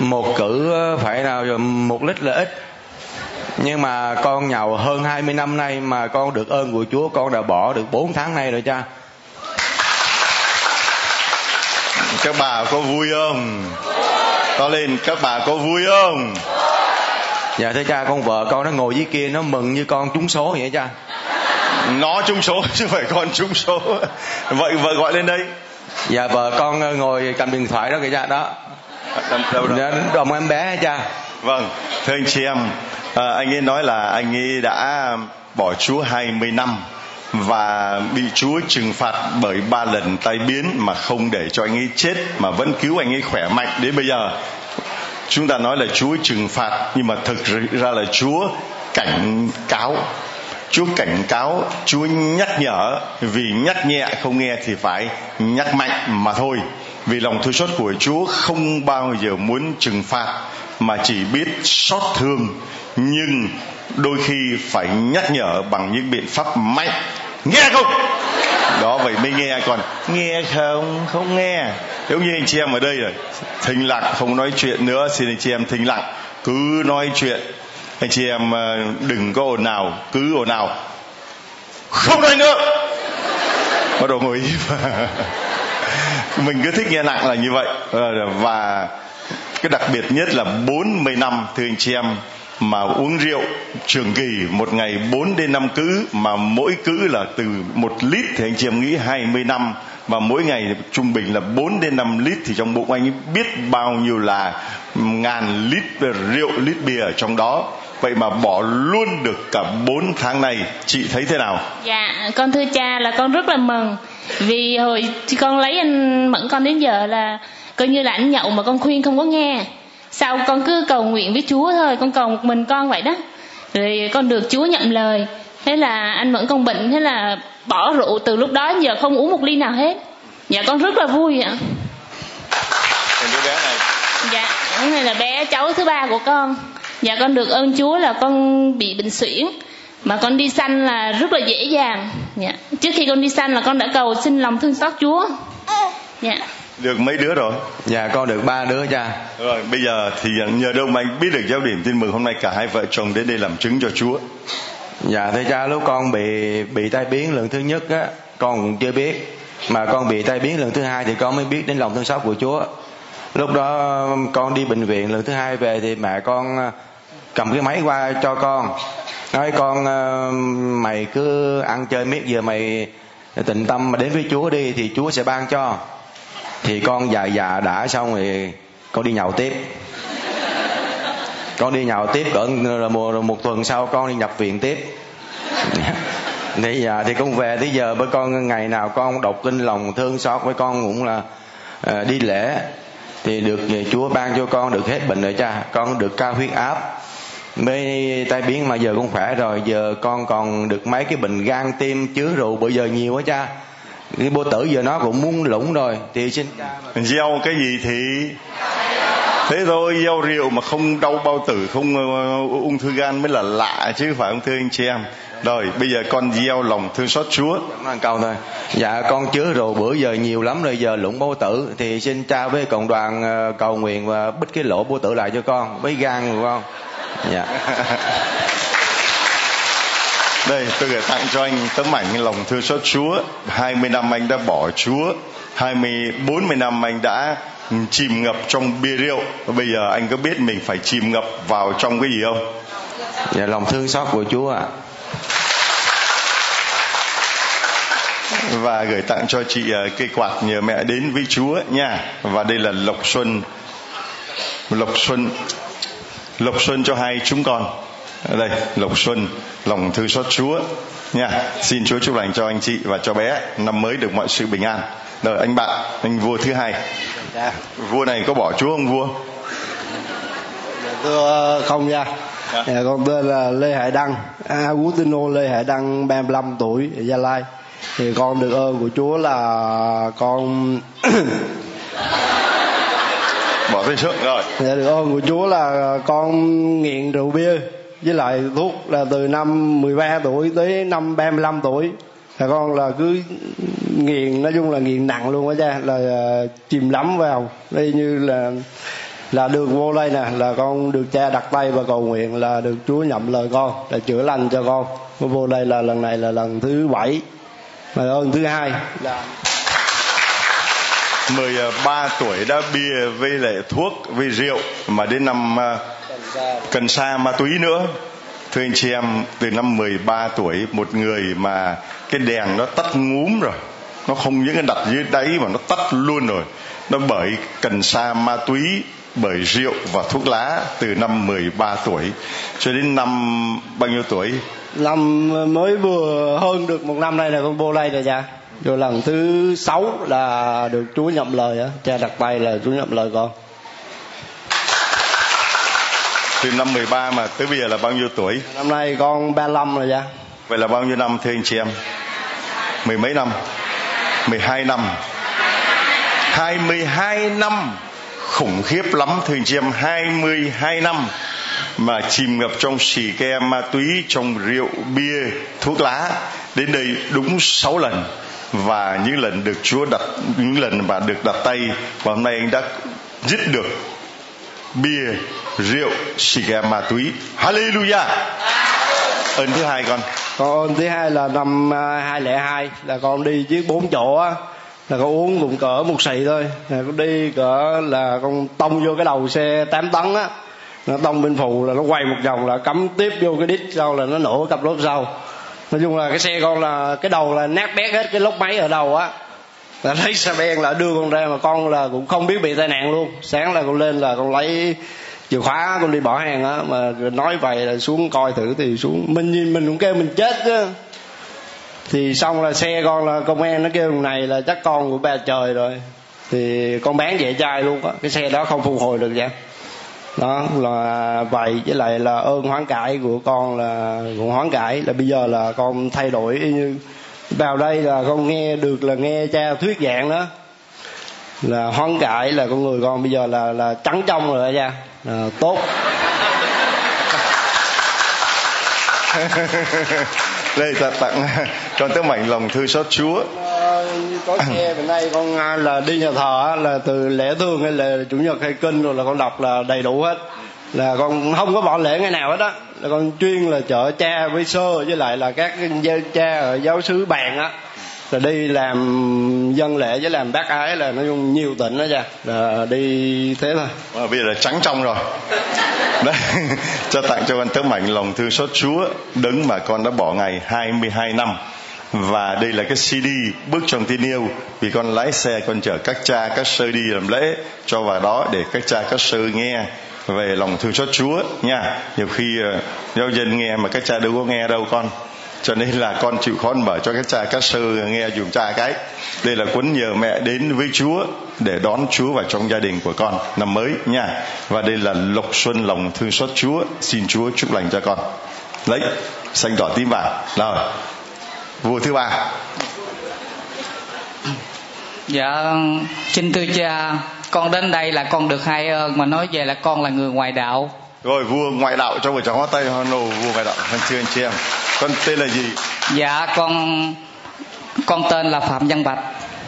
Một cử phải nào một lít là ít. Nhưng mà con nhậu hơn 20 năm nay mà con được ơn của Chúa con đã bỏ được 4 tháng nay rồi cha. Các bà có vui không? To lên các bà có vui không? Dạ thưa cha con vợ con nó ngồi dưới kia nó mừng như con trúng số vậy cha nó trúng số chứ phải con trúng số. Vậy vợ gọi lên đây. Dạ vợ con ờ, ngồi cầm điện thoại đó kìa cha đó. Đâu, đâu, dạ, đồng em bé cha? Vâng thưa anh chị em à, anh ấy nói là anh ấy đã bỏ chúa 20 năm và bị Chúa trừng phạt bởi ba lần tai biến mà không để cho anh ấy chết mà vẫn cứu anh ấy khỏe mạnh đến bây giờ. Chúng ta nói là Chúa trừng phạt nhưng mà thực ra là Chúa cảnh cáo Chúa cảnh cáo, Chúa nhắc nhở. Vì nhắc nhẹ không nghe thì phải nhắc mạnh mà thôi. Vì lòng thương xót của Chúa không bao giờ muốn trừng phạt mà chỉ biết xót thương. Nhưng đôi khi phải nhắc nhở bằng những biện pháp mạnh. Nghe không? Đó vậy mới nghe còn nghe không? Không nghe. Giống như anh chị em ở đây rồi. Thinh lặng không nói chuyện nữa xin anh chị em thinh lặng. Cứ nói chuyện anh chị em ờ, đừng có ồn nào cứ ồn nào không nói nữa. Bắt đầu ngồi im. Mình cứ thích nghe nặng là như vậy. Ờ, và cái đặc biệt nhất là 40 năm, thưa anh chị em, mà uống rượu trường kỳ, một ngày 4 đến 5 cữ mà mỗi cữ là từ một lít, thì anh chị em nghĩ 20 năm, và mỗi ngày trung bình là 4 đến 5 lít, thì trong bụng anh biết bao nhiêu là ngàn lít rượu, lít bia ở trong đó vậy mà bỏ luôn được cả 4 tháng này chị thấy thế nào? Dạ con thưa cha là con rất là mừng. Vì hồi con lấy anh mẫn con đến giờ là coi như là anh nhậu mà con khuyên không có nghe. Sau con cứ cầu nguyện với chúa thôi con cầu một mình con vậy đó. Rồi con được chúa nhậm lời. Thế là anh mẫn con bệnh thế là bỏ rượu từ lúc đó giờ không uống một ly nào hết. Dạ con rất là vui ạ. Đứa bé này. Dạ cái này là bé cháu thứ ba của con dạ con được ơn chúa là con bị bệnh suyễn mà con đi sanh là rất là dễ dàng. Dạ. Trước khi con đi sanh là con đã cầu xin lòng thương xót chúa. Dạ. Được mấy đứa rồi? Dạ con được ba đứa cha rồi bây giờ thì nhờ đâu mà anh biết được giáo điểm tin mừng hôm nay cả hai vợ chồng đến đây làm chứng cho chúa? Dạ thưa cha lúc con bị bị tai biến lần thứ nhất á con cũng chưa biết. Mà con bị tai biến lần thứ hai thì con mới biết đến lòng thương xót của chúa. Lúc đó con đi bệnh viện lần thứ hai về thì mẹ con cầm cái máy qua cho con. Nói con ờ, mày cứ ăn chơi miết giờ mày tịnh tâm mà đến với chúa đi thì chúa sẽ ban cho. Thì con già già đã xong thì con đi nhậu tiếp. Con đi nhậu tiếp cỡ một, một tuần sau con đi nhập viện tiếp. Thì giờ thì con về tới giờ với con ngày nào con đọc kinh lòng thương xót với con cũng là uh, đi lễ. Thì được Chúa ban cho con được hết bệnh rồi cha. Con được cao huyết áp mới tai biến mà giờ con khỏe rồi giờ con còn được mấy cái bệnh gan tim chứa rượu bây giờ nhiều quá cha. Cái bô tử giờ nó cũng muốn lũng rồi thì xin gieo cái gì thì thế thôi gieo rượu mà không đau bao tử không uh, ung thư gan mới là lạ chứ phải không thưa anh chị em? Rồi bây giờ con gieo lòng thương xót chúa. Ăn câu thôi. Dạ con chứa rượu bữa giờ nhiều lắm rồi giờ lũng bao tử thì xin cha với cộng đoàn uh, cầu nguyện và bích cái lỗ bô tử lại cho con với gan của con dạ. Đây tôi gửi tặng cho anh tấm ảnh lòng thương xót Chúa. 20 năm anh đã bỏ Chúa. 20 40 năm anh đã chìm ngập trong bia rượu. Bây giờ anh có biết mình phải chìm ngập vào trong cái gì không? Dạ lòng thương xót của Chúa ạ. À. và gửi tặng cho chị ờ, cây quạt nhờ mẹ đến với Chúa nha. Và đây là lộc xuân lộc xuân lộc xuân cho hai chúng con. Ở đây lộc xuân lòng thương xót chúa. Nha xin chúa chúc lành cho anh chị và cho bé. Năm mới được mọi sự bình an. Rồi anh bạn anh vua thứ hai. Dạ. vua này có bỏ chúa không vua? Thưa không nha. Dạ. dạ, con tên là lê hải đăng. Agustino lê hải đăng 35 tuổi ở gia lai. Thì con được ơn của chúa là con bỏ tay xuống rồi. Dạ được. Ơn của chúa là con nghiện rượu bia với lại thuốc là từ năm 13 tuổi tới năm 35 tuổi. Là con là cứ nghiền nói chung là nghiền nặng luôn á cha là uh, chìm lắm vào. Đây như là là được vô đây nè là con được cha đặt tay và cầu nguyện là được Chúa nhậm lời con là chữa lành cho con. Vô đây là lần này là lần thứ bảy. Mà ơn thứ hai. Là 13 à, tuổi đã bia với lại thuốc, với rượu, mà đến năm à, cần sa ma túy nữa. Thưa anh chị em, từ năm 13 tuổi, một người mà cái đèn nó tắt ngúm rồi. Nó không những cái đặt dưới đáy mà nó tắt luôn rồi. Nó bởi cần sa ma túy, bởi rượu và thuốc lá từ năm 13 tuổi cho đến năm bao nhiêu tuổi? Năm mới vừa hơn được một năm nay là con vô đây rồi dạ rồi lần thứ sáu là được Chúa nhậm lời á. Cha đặt tay là Chúa nhậm lời con. Từ năm 13 mà tới bây giờ là bao nhiêu tuổi? Năm nay con 35 rồi cha vậy là bao nhiêu năm thưa anh chị em? Mười mấy năm? 12 năm. 22 năm. Khủng khiếp lắm thưa anh chị em. 22 năm mà chìm ngập trong xì ke ma túy trong rượu bia thuốc lá. Đến đây đúng 6 lần và những lần được Chúa đặt, những lần mà được đặt tay, và hôm nay anh đã giết được bia, rượu, xì gà ma túy. Hallelujah! Ơn thứ hai con. Con ơn thứ hai là năm à, 2002 là con đi chiếc bốn chỗ á. Là con uống cũng cỡ một xì thôi. Là con đi cỡ là con tông vô cái đầu xe 8 tấn á. Nó tông bên phụ là nó quay một vòng là cắm tiếp vô cái đít sau là nó nổ cặp lốp sau nói chung là cái xe con là, cái đầu là nát bét hết cái lốc máy ở đầu á. Là lấy xe ben là đưa con ra mà con là cũng không biết bị tai nạn luôn. Sáng là con lên là con lấy chìa khóa, con đi bỏ hàng á. Mà nói vậy là xuống coi thử thì xuống, mình nhìn mình cũng kêu mình chết á thì xong là xe con là công an nó kêu này là chắc con của ba trời rồi. Thì con bán dễ chai luôn á. Cái xe đó không phục hồi được vậy đó, là vậy, với lại là ơn hoán cải của con là cũng hoán cải, là bây giờ là con thay đổi như, vào đây là con nghe được là nghe cha thuyết giảng đó. Là hoán cải là con người con bây giờ là là trắng trong rồi cha. Là tốt. Đây ta tặng con tấm ảnh lòng thư xót Chúa có nghe bữa nay con à, là đi nhà thờ là từ lễ thương hay là chủ nhật hay kinh rồi là con đọc là đầy đủ hết. Là con không có bỏ lễ ngày nào hết á. Là con chuyên là chở cha với sơ với lại là các cha ở giáo sứ bạn á. Rồi đi làm dân lễ với làm bác ái là nói chung nhiều tỉnh đó cha là đi thế thôi. À, bây giờ là trắng trong rồi. Đấy cho tặng cho con tấm mảnh lòng thương xót Chúa đứng mà con đã bỏ ngày 22 năm và đây là cái CD bước trong tin yêu. Vì con lái xe, con chở các cha, các sơ đi làm lễ cho vào đó để các cha, các sơ nghe về lòng thương xót Chúa nha. Nhiều khi ờ, giáo dân nghe mà các cha đâu có nghe đâu con. Cho nên là con chịu khó mở cho các cha, các sơ nghe dùm cha cái. Đây là cuốn nhờ mẹ đến với chúa để đón chúa vào trong gia đình của con năm mới nha. Và đây là lộc xuân lòng thương xót chúa. Xin chúa chúc lành cho con. Lấy, xanh đỏ tím vàng rồi vua thứ ba. Dạ xin thưa cha con đến đây là con được hai ơn mà nói về là con là người ngoại đạo. Rồi vua ngoại đạo cho vợ chồng hoa tây hoa nô vua ngoại đạo. Anh chị anh chị em. Con tên là gì? Dạ con con tên là phạm văn bạch.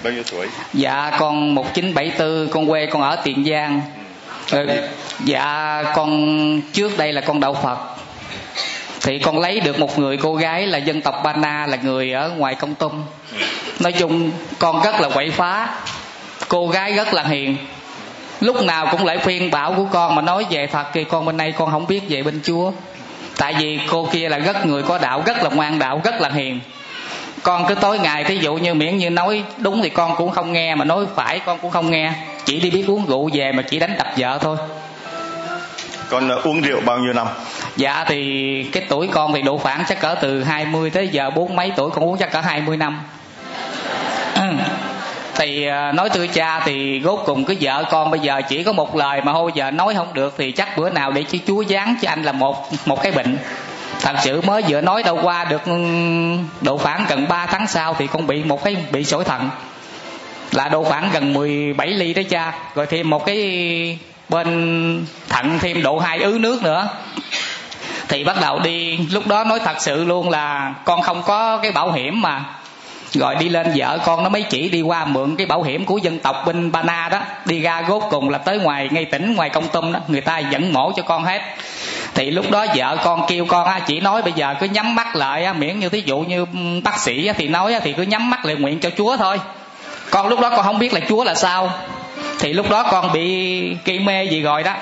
Bao nhiêu tuổi? Dạ con 1974 con quê con ở tiền giang. Ừ. dạ con trước đây là con đạo phật thì con lấy được một người cô gái là dân tộc ba na là người ở ngoài công tum nói chung con rất là quậy phá. Cô gái rất là hiền. Lúc nào cũng lại khuyên bảo của con mà nói về phật thì con bên đây con không biết về bên chúa. Tại vì cô kia là rất người có đạo rất là ngoan đạo rất là hiền. Con cứ tối ngày thí dụ như miễn như nói đúng thì con cũng không nghe mà nói phải con cũng không nghe. Chỉ đi biết uống rượu về mà chỉ đánh đập vợ thôi. Con uh, uống rượu bao nhiêu năm? Dạ thì cái tuổi con thì độ khoảng chắc cỡ từ 20 tới giờ bốn mấy tuổi, con uống chắc cỡ 20 năm. Thì à, nói thưa cha thì rốt cùng cái vợ con bây giờ chỉ có một lời mà thôi, giờ nói không được thì chắc bữa nào để chứ chúa giáng cho anh là một một cái bệnh. Thật sự mới vừa nói đâu qua được ừ, độ khoảng gần 3 tháng sau thì con bị một cái, bị sỏi thận. Là độ khoảng gần 17 ly đó cha, rồi thêm một cái bên thận, thêm độ hai ứ nước nữa thì bắt đầu đi lúc đó nói thật sự luôn là con không có cái bảo hiểm mà. Rồi đi lên vợ con nó mới chỉ đi qua mượn cái bảo hiểm của dân tộc bên ba na đó đi ra gốt cùng là tới ngoài ngay tỉnh ngoài công tâm đó người ta dẫn mổ cho con hết. Thì lúc đó vợ con kêu con á chỉ nói bây giờ cứ nhắm mắt lại á miễn như thí dụ như ừ, bác sĩ á, thì nói á, thì cứ nhắm mắt lại nguyện cho chúa thôi. Con lúc đó con không biết là chúa là sao. Thì lúc đó con bị gây mê gì rồi đó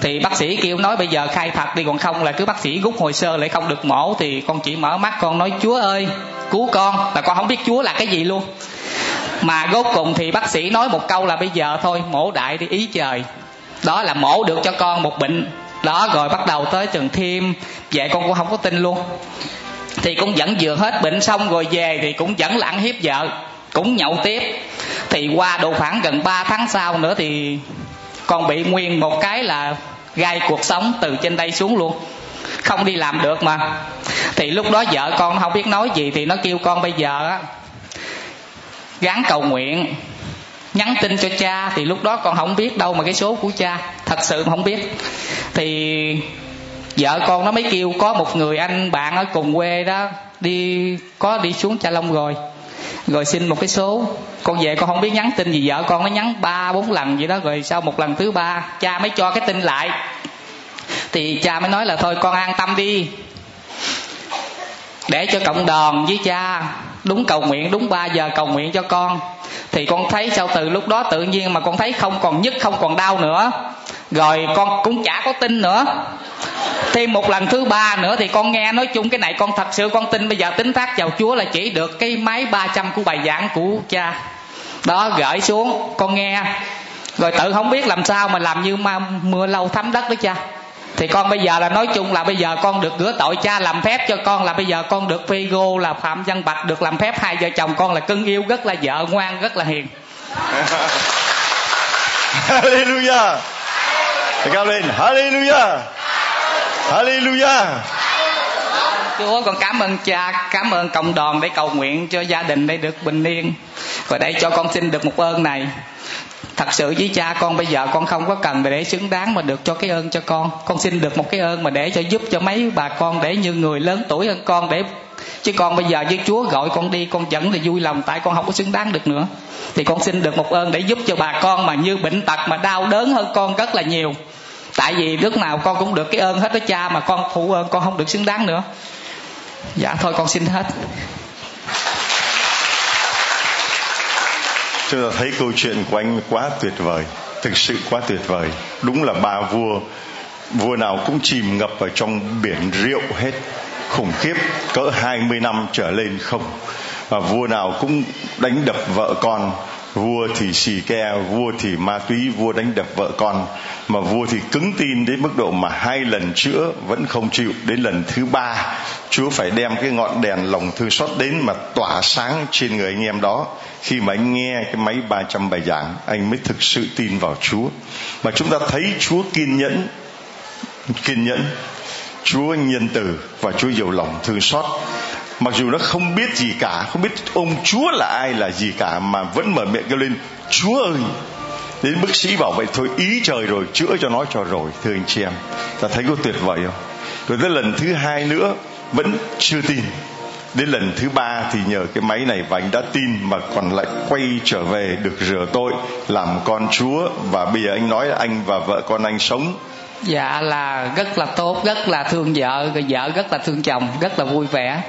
thì bác sĩ kêu nói bây giờ khai thật đi, còn không là cứ bác sĩ rút hồ sơ lại không được mổ thì con chỉ mở mắt, con nói, chúa ơi, cứu con. Là con không biết chúa là cái gì luôn. Mà rốt cùng thì bác sĩ nói một câu là bây giờ thôi, mổ đại đi ý trời. Đó là mổ được cho con một bệnh. Đó, rồi bắt đầu tới trường thêm về con cũng không có tin luôn. Thì cũng vẫn vừa hết bệnh xong rồi về thì cũng vẫn lặng hiếp vợ, cũng nhậu tiếp. Thì qua độ khoảng gần 3 tháng sau nữa thì con bị nguyên một cái là gai cuộc sống từ trên đây xuống luôn. Không đi làm được mà. Thì lúc đó vợ con không biết nói gì thì nó kêu con bây giờ á gắn cầu nguyện, nhắn tin cho cha. Thì lúc đó con không biết đâu mà cái số của cha. Thật sự không biết. Thì vợ con nó mới kêu có một người anh bạn ở cùng quê đó đi, có đi xuống cha long rồi rồi xin một cái số. Con về con không biết nhắn tin gì, vợ con nó nhắn ba, bốn lần vậy đó. Rồi sau một lần thứ ba, cha mới cho cái tin lại. Thì cha mới nói là thôi con an tâm đi. Để cho cộng đoàn với cha. Đúng cầu nguyện, đúng 3 giờ cầu nguyện cho con. Thì con thấy sau từ lúc đó tự nhiên mà con thấy không còn nhức, không còn đau nữa. Rồi con cũng chả có tin nữa thêm một lần thứ ba nữa thì con nghe nói chung cái này con thật sự con tin. Bây giờ tính thác chào chúa là chỉ được cái máy 300 của bài giảng của cha. Đó, gửi xuống, con nghe. Rồi tự không biết làm sao mà làm như ma, mưa lâu thấm đất đó cha. Thì con bây giờ là nói chung là bây giờ con được rửa tội cha làm phép cho con, là bây giờ con được Phêrô là Phạm Văn Bạch được làm phép. Hai vợ chồng con là cưng yêu, rất là vợ ngoan, rất là hiền. Hallelujah. Cao lên. Hallelujah. Hallelujah. Chúa con cảm ơn cha, cảm ơn cộng đoàn để cầu nguyện cho gia đình để được bình yên và để cho con xin được một ơn này. Thật sự với cha con, bây giờ con không có cần để xứng đáng mà được cho cái ơn cho con. Con xin được một cái ơn mà để cho giúp cho mấy bà con, để như người lớn tuổi hơn con, để chứ con bây giờ với chúa gọi con đi, con vẫn là vui lòng, tại con không có xứng đáng được nữa. Thì con xin được một ơn để giúp cho bà con mà như bệnh tật mà đau đớn hơn con rất là nhiều tại vì lúc nào con cũng được cái ơn hết đó cha, mà con phụ ơn, con không được xứng đáng nữa. Dạ thôi, con xin hết. Chúng ta thấy câu chuyện của anh quá tuyệt vời, thực sự quá tuyệt vời. Đúng là ba vua vua nào cũng chìm ngập ở trong biển rượu hết, khủng khiếp, cỡ 20 năm trở lên không. Và vua nào cũng đánh đập vợ con vua thì xì ke, vua thì ma túy, vua đánh đập vợ con. Mà vua thì cứng tin đến mức độ mà hai lần chữa vẫn không chịu. Đến lần thứ ba, chúa phải đem cái ngọn đèn lòng thương xót đến mà tỏa sáng trên người anh em đó. Khi mà anh nghe cái máy 300 bài giảng, anh mới thực sự tin vào chúa. Mà chúng ta thấy chúa kiên nhẫn kiên nhẫn. Chúa nhân từ và chúa giàu lòng thương xót mặc dù nó không biết gì cả, không biết ông chúa là ai, là gì cả, mà vẫn mở miệng kêu lên, chúa ơi! Đến bác sĩ bảo vậy thôi, ý trời rồi, chữa cho nó cho rồi, thưa anh chị em. Ta thấy có tuyệt vời không? Rồi tới lần thứ hai nữa, vẫn chưa tin. Đến lần thứ ba thì nhờ cái máy này và anh đã tin, mà còn lại quay trở về được rửa tội, làm con chúa. Và bây giờ anh nói anh và vợ con anh sống. Dạ là rất là tốt, rất là thương vợ vợ rất là thương chồng, rất là vui vẻ.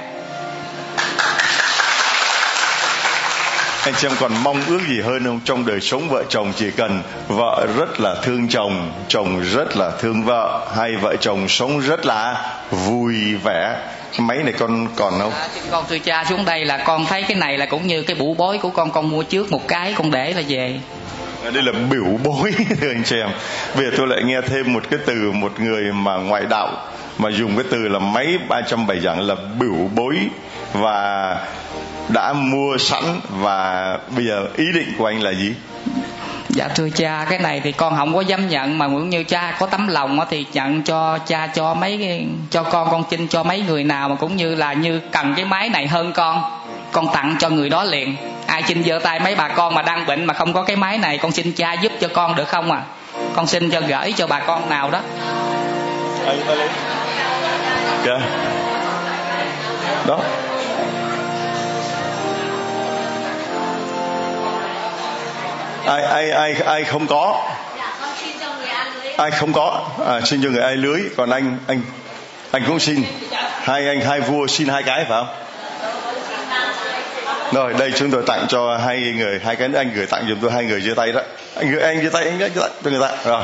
Anh chị em còn mong ước gì hơn không? Trong đời sống vợ chồng chỉ cần vợ rất là thương chồng chồng rất là thương vợ hai vợ chồng sống rất là vui vẻ. Máy này con còn không? À, con thưa cha xuống đây là con thấy cái này là cũng như cái bụ bối của con con mua trước một cái con để là về. Đây là biểu bối thưa anh chị em. Bây giờ tôi lại nghe thêm một cái từ một người mà ngoại đạo mà dùng cái từ là máy 307 giảng là biểu bối. Và đã mua sẵn và bây giờ ý định của anh là gì? Dạ thưa cha cái này thì con không có dám nhận mà cũng như cha có tấm lòng thì nhận cho cha cho mấy cho con con xin cho mấy người nào mà cũng như là như cần cái máy này hơn con. Con tặng cho người đó liền. Ai xin giơ tay mấy bà con mà đang bệnh mà không có cái máy này con xin cha giúp cho con được không à? Con xin cho gửi cho bà con nào đó. Okay. đó ai ai ai ai không có. Ai không có. À, xin cho người ai lưới. Còn anh anh anh cũng xin. Hai anh hai vua xin hai cái phải không? Rồi đây chúng tôi tặng cho hai người hai cái anh gửi tặng giùm tôi hai người chia tay đó. Anh gửi anh chia tay anh chia tay cho người ta. Rồi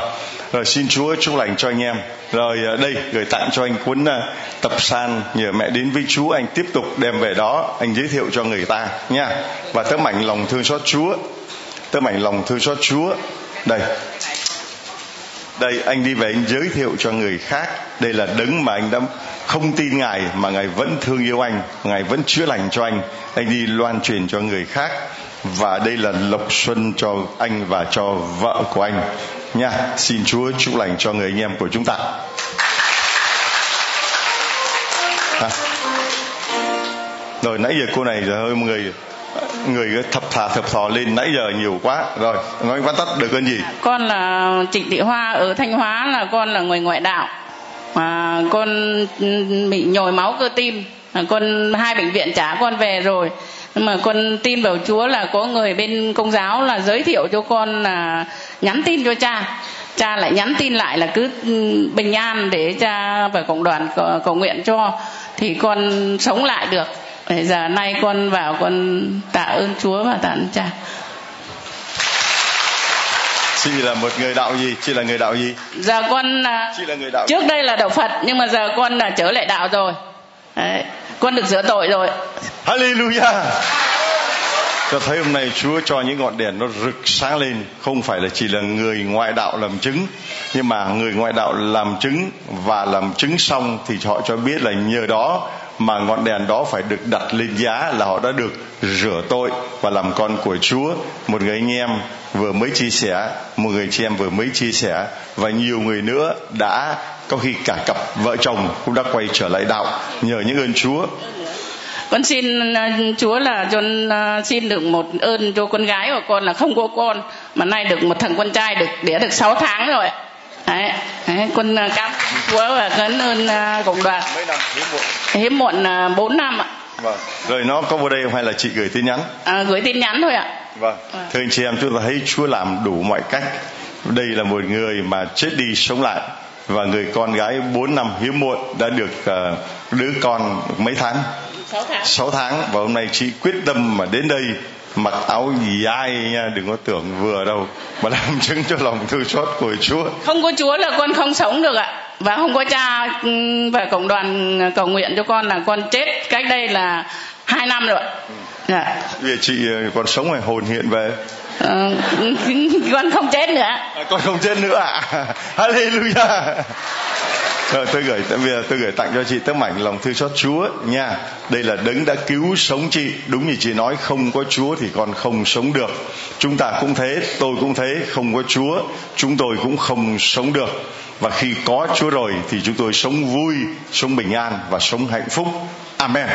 rồi xin chúa chúc lành cho anh em. Rồi à, đây gửi tặng cho anh cuốn à, tập san nhờ mẹ đến với chúa. Anh tiếp tục đem về đó. Anh giới thiệu cho người ta nha. Và tấm ảnh lòng thương xót chúa tấm ảnh lòng thương xót chúa. Đây. Đây, anh đi về anh giới thiệu cho người khác. Đây là đấng mà anh đã không tin ngài, mà ngài vẫn thương yêu anh ngài vẫn chữa lành cho anh. Anh đi loan truyền cho người khác. Và đây là lộc xuân cho anh và cho vợ của anh. Nha, xin chúa chúc lành cho người anh em của chúng ta. À. rồi, nãy giờ cô này giờ hơi người người thập thà thập thò lên, nãy giờ nhiều quá. Rồi, nói vắn tắt, được cái gì? Con là trịnh thị hoa, ở thanh hóa là con là người ngoại đạo. Mà con bị nhồi máu cơ tim. À, con hai bệnh viện trả con về rồi. Nhưng mà con tin vào Chúa là có người bên công giáo là giới thiệu cho con là nhắn tin cho cha. Cha lại nhắn tin lại là cứ ừ, bình an để cha và cộng đoàn cầu nguyện cho. Thì con sống lại được. Bây giờ nay con vào con tạ ơn Chúa và tạ ơn cha. Chị là một người đạo gì? Chị là người đạo gì? Giờ con là chị là người đạo trước đây là đạo phật nhưng mà giờ con là trở lại đạo rồi. Đấy. con được rửa tội rồi. Hallelujah! Cho thấy hôm nay Chúa cho những ngọn đèn nó rực sáng lên. Không phải là chỉ là người ngoại đạo làm chứng nhưng mà người ngoại đạo làm chứng và làm chứng xong thì họ cho biết là nhờ đó mà ngọn đèn đó phải được đặt lên giá là họ đã được rửa tội và làm con của Chúa. Một người anh em vừa mới chia sẻ, một người chị em vừa mới chia sẻ và nhiều người nữa đã có khi cả cặp vợ chồng cũng đã quay trở lại đạo nhờ những ơn Chúa. con xin ờ, chúa là cho ờ, xin được một ơn cho con gái của con là không có con mà nay được một thằng con trai được đẻ được 6 tháng rồi đấy, đấy con ờ, cảm và cảm ơn ờ, cộng đoàn. Mấy năm hiếm muộn? Hiếm muộn ờ, 4 năm ạ. Vâng. Rồi nó có vào đây hay là chị gửi tin nhắn? À, gửi tin nhắn thôi ạ. Vâng. Thưa anh chị em chúng ta thấy Chúa làm đủ mọi cách. Đây là một người mà chết đi sống lại và người con gái 4 năm hiếm muộn đã được ờ, đứa con mấy tháng? 6 tháng. 6 tháng. Và hôm nay chị quyết tâm mà đến đây mặc áo dài nha đừng có tưởng vừa đâu. Mà làm chứng cho lòng thương xót của Chúa. Không có chúa là con không sống được ạ. Và không có cha ừm, và cộng đoàn cầu nguyện cho con là con chết cách đây là hai năm rồi dạ. Vì chị ờ, còn sống hay hồn hiện về Ờ, con không chết nữa. À, con không chết nữa à? Hallelujah. Rồi tôi gửi bây giờ tôi gửi tặng cho chị tấm ảnh lòng thương xót Chúa nha. Đây là đấng đã cứu sống chị. Đúng như chị nói không có Chúa thì con không sống được. Chúng ta cũng thế tôi cũng thế không có Chúa chúng tôi cũng không sống được. Và khi có Chúa rồi thì chúng tôi sống vui sống bình an và sống hạnh phúc. Amen.